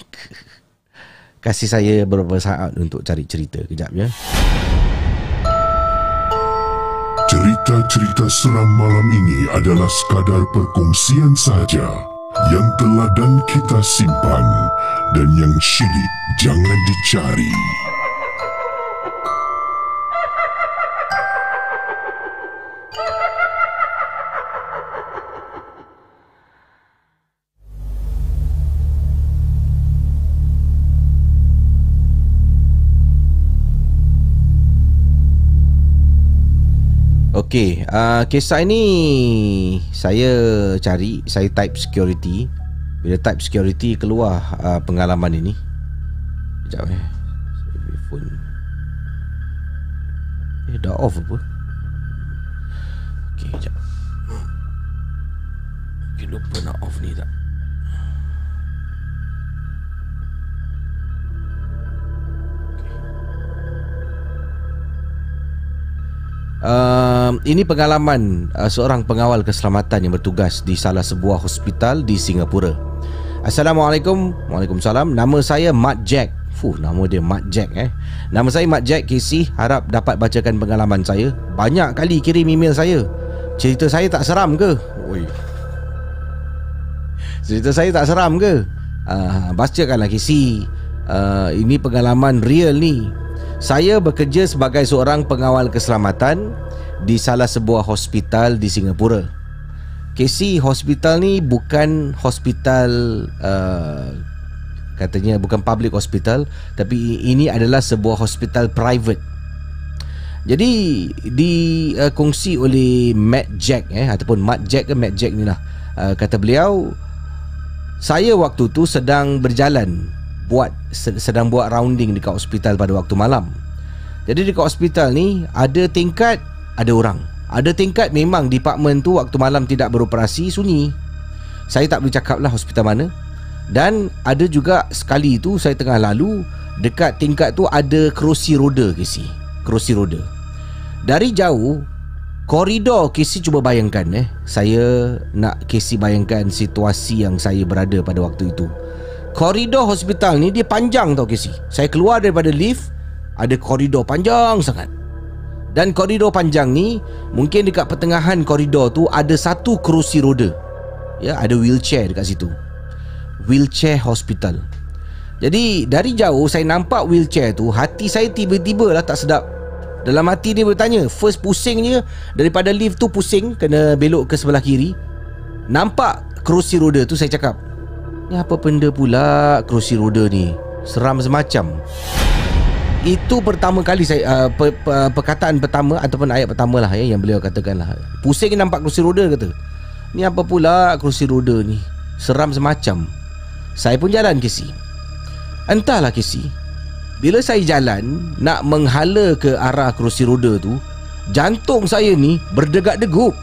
Kasih saya beberapa saat untuk cari cerita. Kejap ya. Cerita-cerita seram malam ini adalah sekadar perkongsian sahaja yang telah dan kita simpan dan yang syilid jangan dicari. Okey, uh, kisah ini saya cari, saya type security Bila type security keluar uh, pengalaman ini. Sekejap eh. Save phone. Eh dah off apa? Okay, sekejap. Okay, lupa nak off ni tak? Uh, ini pengalaman uh, seorang pengawal keselamatan yang bertugas di salah sebuah hospital di Singapura. Assalamualaikum. Waalaikumsalam. Nama saya Mat Jack. Fuh, nama dia Mat Jack eh. Nama saya Mat Jack KC. Harap dapat bacakan pengalaman saya. Banyak kali kirim email saya. Cerita saya tak seram ke? Oi. Cerita saya tak seram ke? Uh, bacakanlah KC. Uh, ini pengalaman real ni. Saya bekerja sebagai seorang pengawal keselamatan di salah sebuah hospital di Singapura. KC hospital ni bukan hospital uh, katanya bukan public hospital tapi ini adalah sebuah hospital private. Jadi dikongsi uh, oleh Matt Jack eh ataupun Matt Jack ke Matt Jack ni lah. Uh, kata beliau saya waktu tu sedang berjalan buat sedang buat rounding dekat hospital pada waktu malam. Jadi dekat hospital ni ada tingkat ada orang. Ada tingkat memang department tu waktu malam tidak beroperasi sunyi. Saya tak boleh cakap lah hospital mana. Dan ada juga sekali tu saya tengah lalu dekat tingkat tu ada kerusi roda KC. Kerusi roda. Dari jauh koridor KC cuba bayangkan eh. Saya nak KC bayangkan situasi yang saya berada pada waktu itu. Koridor hospital ni dia panjang tau Casey Saya keluar daripada lift Ada koridor panjang sangat. Dan koridor panjang ni Mungkin dekat pertengahan koridor tu Ada satu kerusi roda. Ya, ada wheelchair dekat situ. Wheelchair hospital. Jadi dari jauh saya nampak wheelchair tu Hati saya tiba-tiba lah tak sedap. Dalam hati dia bertanya First pusingnya Daripada lift tu pusing Kena belok ke sebelah kiri. Nampak kerusi roda tu saya cakap Ni apa benda pula kerusi roda ni? Seram semacam. Itu pertama kali saya uh, per, per, perkataan pertama ataupun ayat pertama lah ya, yang beliau katakan lah. Pusing nampak kerusi roda kata. Ni apa pula kerusi roda ni? Seram semacam. Saya pun jalan Kesi. Entahlah Kesi. Bila saya jalan nak menghala ke arah kerusi roda tu, jantung saya ni berdegak-degup.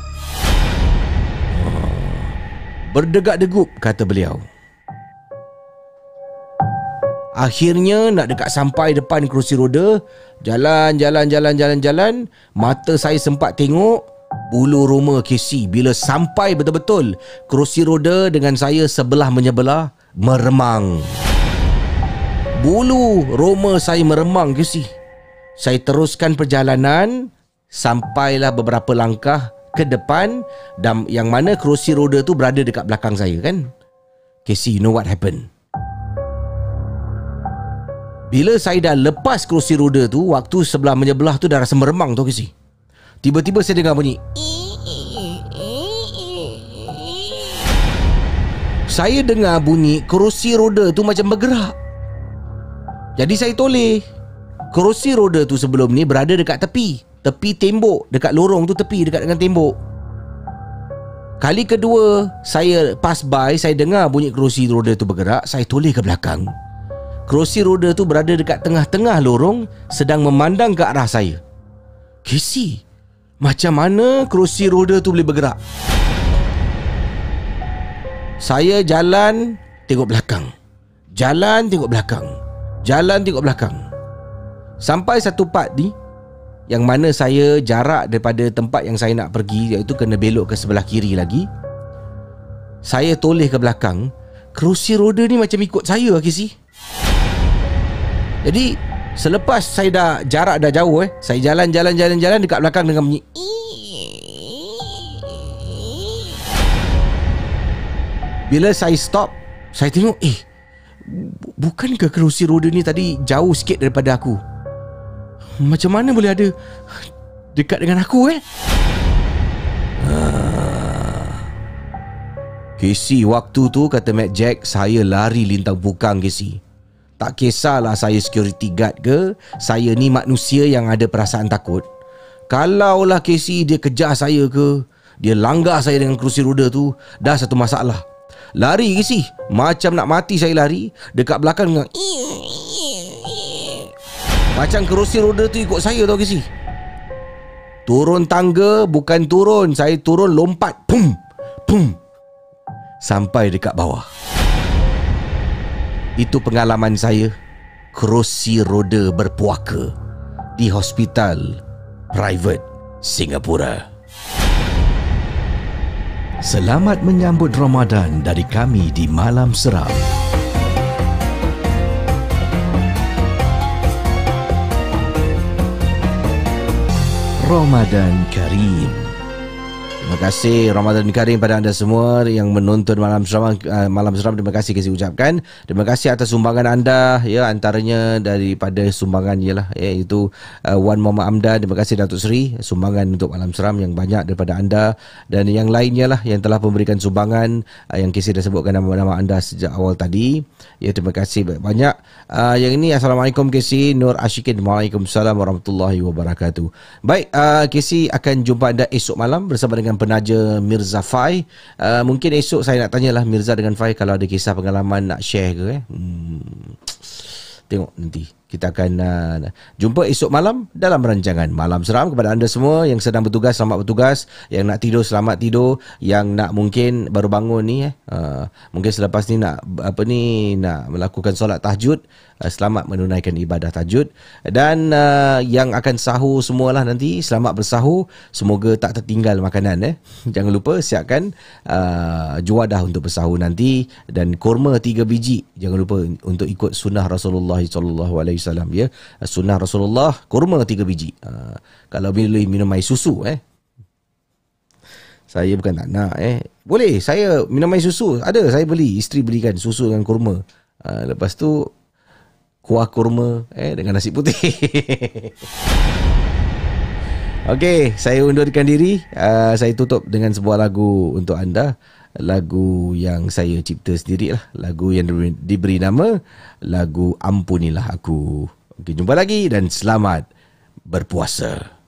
Berdegak-degup kata beliau. Akhirnya nak dekat sampai depan kerusi roda Jalan, jalan, jalan, jalan, jalan Mata saya sempat tengok Bulu roma KC Bila sampai betul-betul Kerusi roda dengan saya sebelah menyebelah Meremang. Bulu roma saya meremang KC Saya teruskan perjalanan Sampailah beberapa langkah ke depan dan Yang mana kerusi roda tu berada dekat belakang saya kan? KC, you know what happened? Bila saya dah lepas kerusi roda tu Waktu sebelah menyebelah tu dah rasa meremang tu Kesi Tiba-tiba saya dengar bunyi. Saya dengar bunyi kerusi roda tu macam bergerak. Jadi saya toleh. Kerusi roda tu sebelum ni berada dekat tepi. Tepi tembok Dekat lorong tu tepi dekat dengan tembok. Kali kedua Saya pass by Saya dengar bunyi kerusi roda tu bergerak Saya toleh ke belakang Kerusi roda tu berada dekat tengah-tengah lorong sedang memandang ke arah saya. Casey, macam mana kerusi roda tu boleh bergerak? Saya jalan tengok belakang. Jalan tengok belakang. Jalan tengok belakang. Sampai satu part ni yang mana saya jarak daripada tempat yang saya nak pergi iaitu kena belok ke sebelah kiri lagi. Saya toleh ke belakang. Kerusi roda ni macam ikut saya, Casey. Jadi selepas saya dah jarak dah jauh eh, saya jalan jalan jalan jalan dekat belakang dengan bunyi Bila saya stop, saya tengok eh bukankah kerusi roda ni tadi jauh sikit daripada aku? Macam mana boleh ada dekat dengan aku eh? Casey waktu tu kata Matt Jack Saya lari lintang bukang Casey Tak kisahlah saya security guard ke Saya ni manusia yang ada perasaan takut. Kalaulah Casey dia kejar saya ke Dia langgar saya dengan kerusi roda tu Dah satu masalah. Lari si Macam nak mati saya lari Dekat belakang dengan Macam kerusi roda tu ikut saya tau si Turun tangga Bukan turun. Saya turun lompat Pum Pum Sampai dekat bawah Itu pengalaman saya Kerusi roda berpuaka Di hospital Private Singapura Selamat menyambut Ramadan dari kami di Malam Seram. Ramadan Karim. Terima kasih Ramadan Karim pada anda semua yang menonton Malam Seram uh, Malam Seram terima kasih kasih ucapkan. Terima kasih atas sumbangan anda ya antaranya daripada sumbangan ialah iaitu uh, Wan Muhammad Amdan terima kasih Datuk Seri sumbangan untuk Malam Seram yang banyak daripada anda dan yang lainnya lah yang telah memberikan sumbangan uh, yang kisah dah sebutkan nama-nama anda sejak awal tadi. Ya terima kasih banyak. Uh, yang ini Assalamualaikum KC Nur Ashikin Waalaikumsalam warahmatullahi wabarakatuh. Baik uh, KC akan jumpa anda esok malam bersama dengan penaja Mirza Fai. Uh, mungkin esok saya nak tanyalah Mirza dengan Fai kalau ada kisah pengalaman nak share ke eh. Hmm. Tengok nanti kita akan uh, jumpa esok malam dalam rancangan Malam Seram kepada anda semua yang sedang bertugas selamat bertugas, yang nak tidur selamat tidur, yang nak mungkin baru bangun ni eh. Uh, mungkin selepas ni nak apa ni nak melakukan solat tahajud uh, selamat menunaikan ibadah tahajud. Dan uh, yang akan sahur semualah nanti selamat bersahur semoga tak tertinggal makanan eh. Jangan lupa siapkan uh, juadah untuk bersahur nanti dan kurma tiga biji. Jangan lupa untuk ikut sunnah Rasulullah sallallahu alaihi wasallam ya. Sunnah Rasulullah kurma tiga biji. Uh, kalau boleh minum air susu eh. Saya bukan tak nak eh. Boleh saya minum air susu. Ada saya beli isteri belikan susu dengan kurma. Uh, lepas tu kuah kurma eh dengan nasi putih. Okey, saya undurkan diri. Uh, saya tutup dengan sebuah lagu untuk anda. Lagu yang saya cipta sendiri lah. Lagu yang diberi, diberi nama lagu Ampunilah Aku. Okey, jumpa lagi dan selamat berpuasa.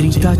YouTube cerita-cerita seram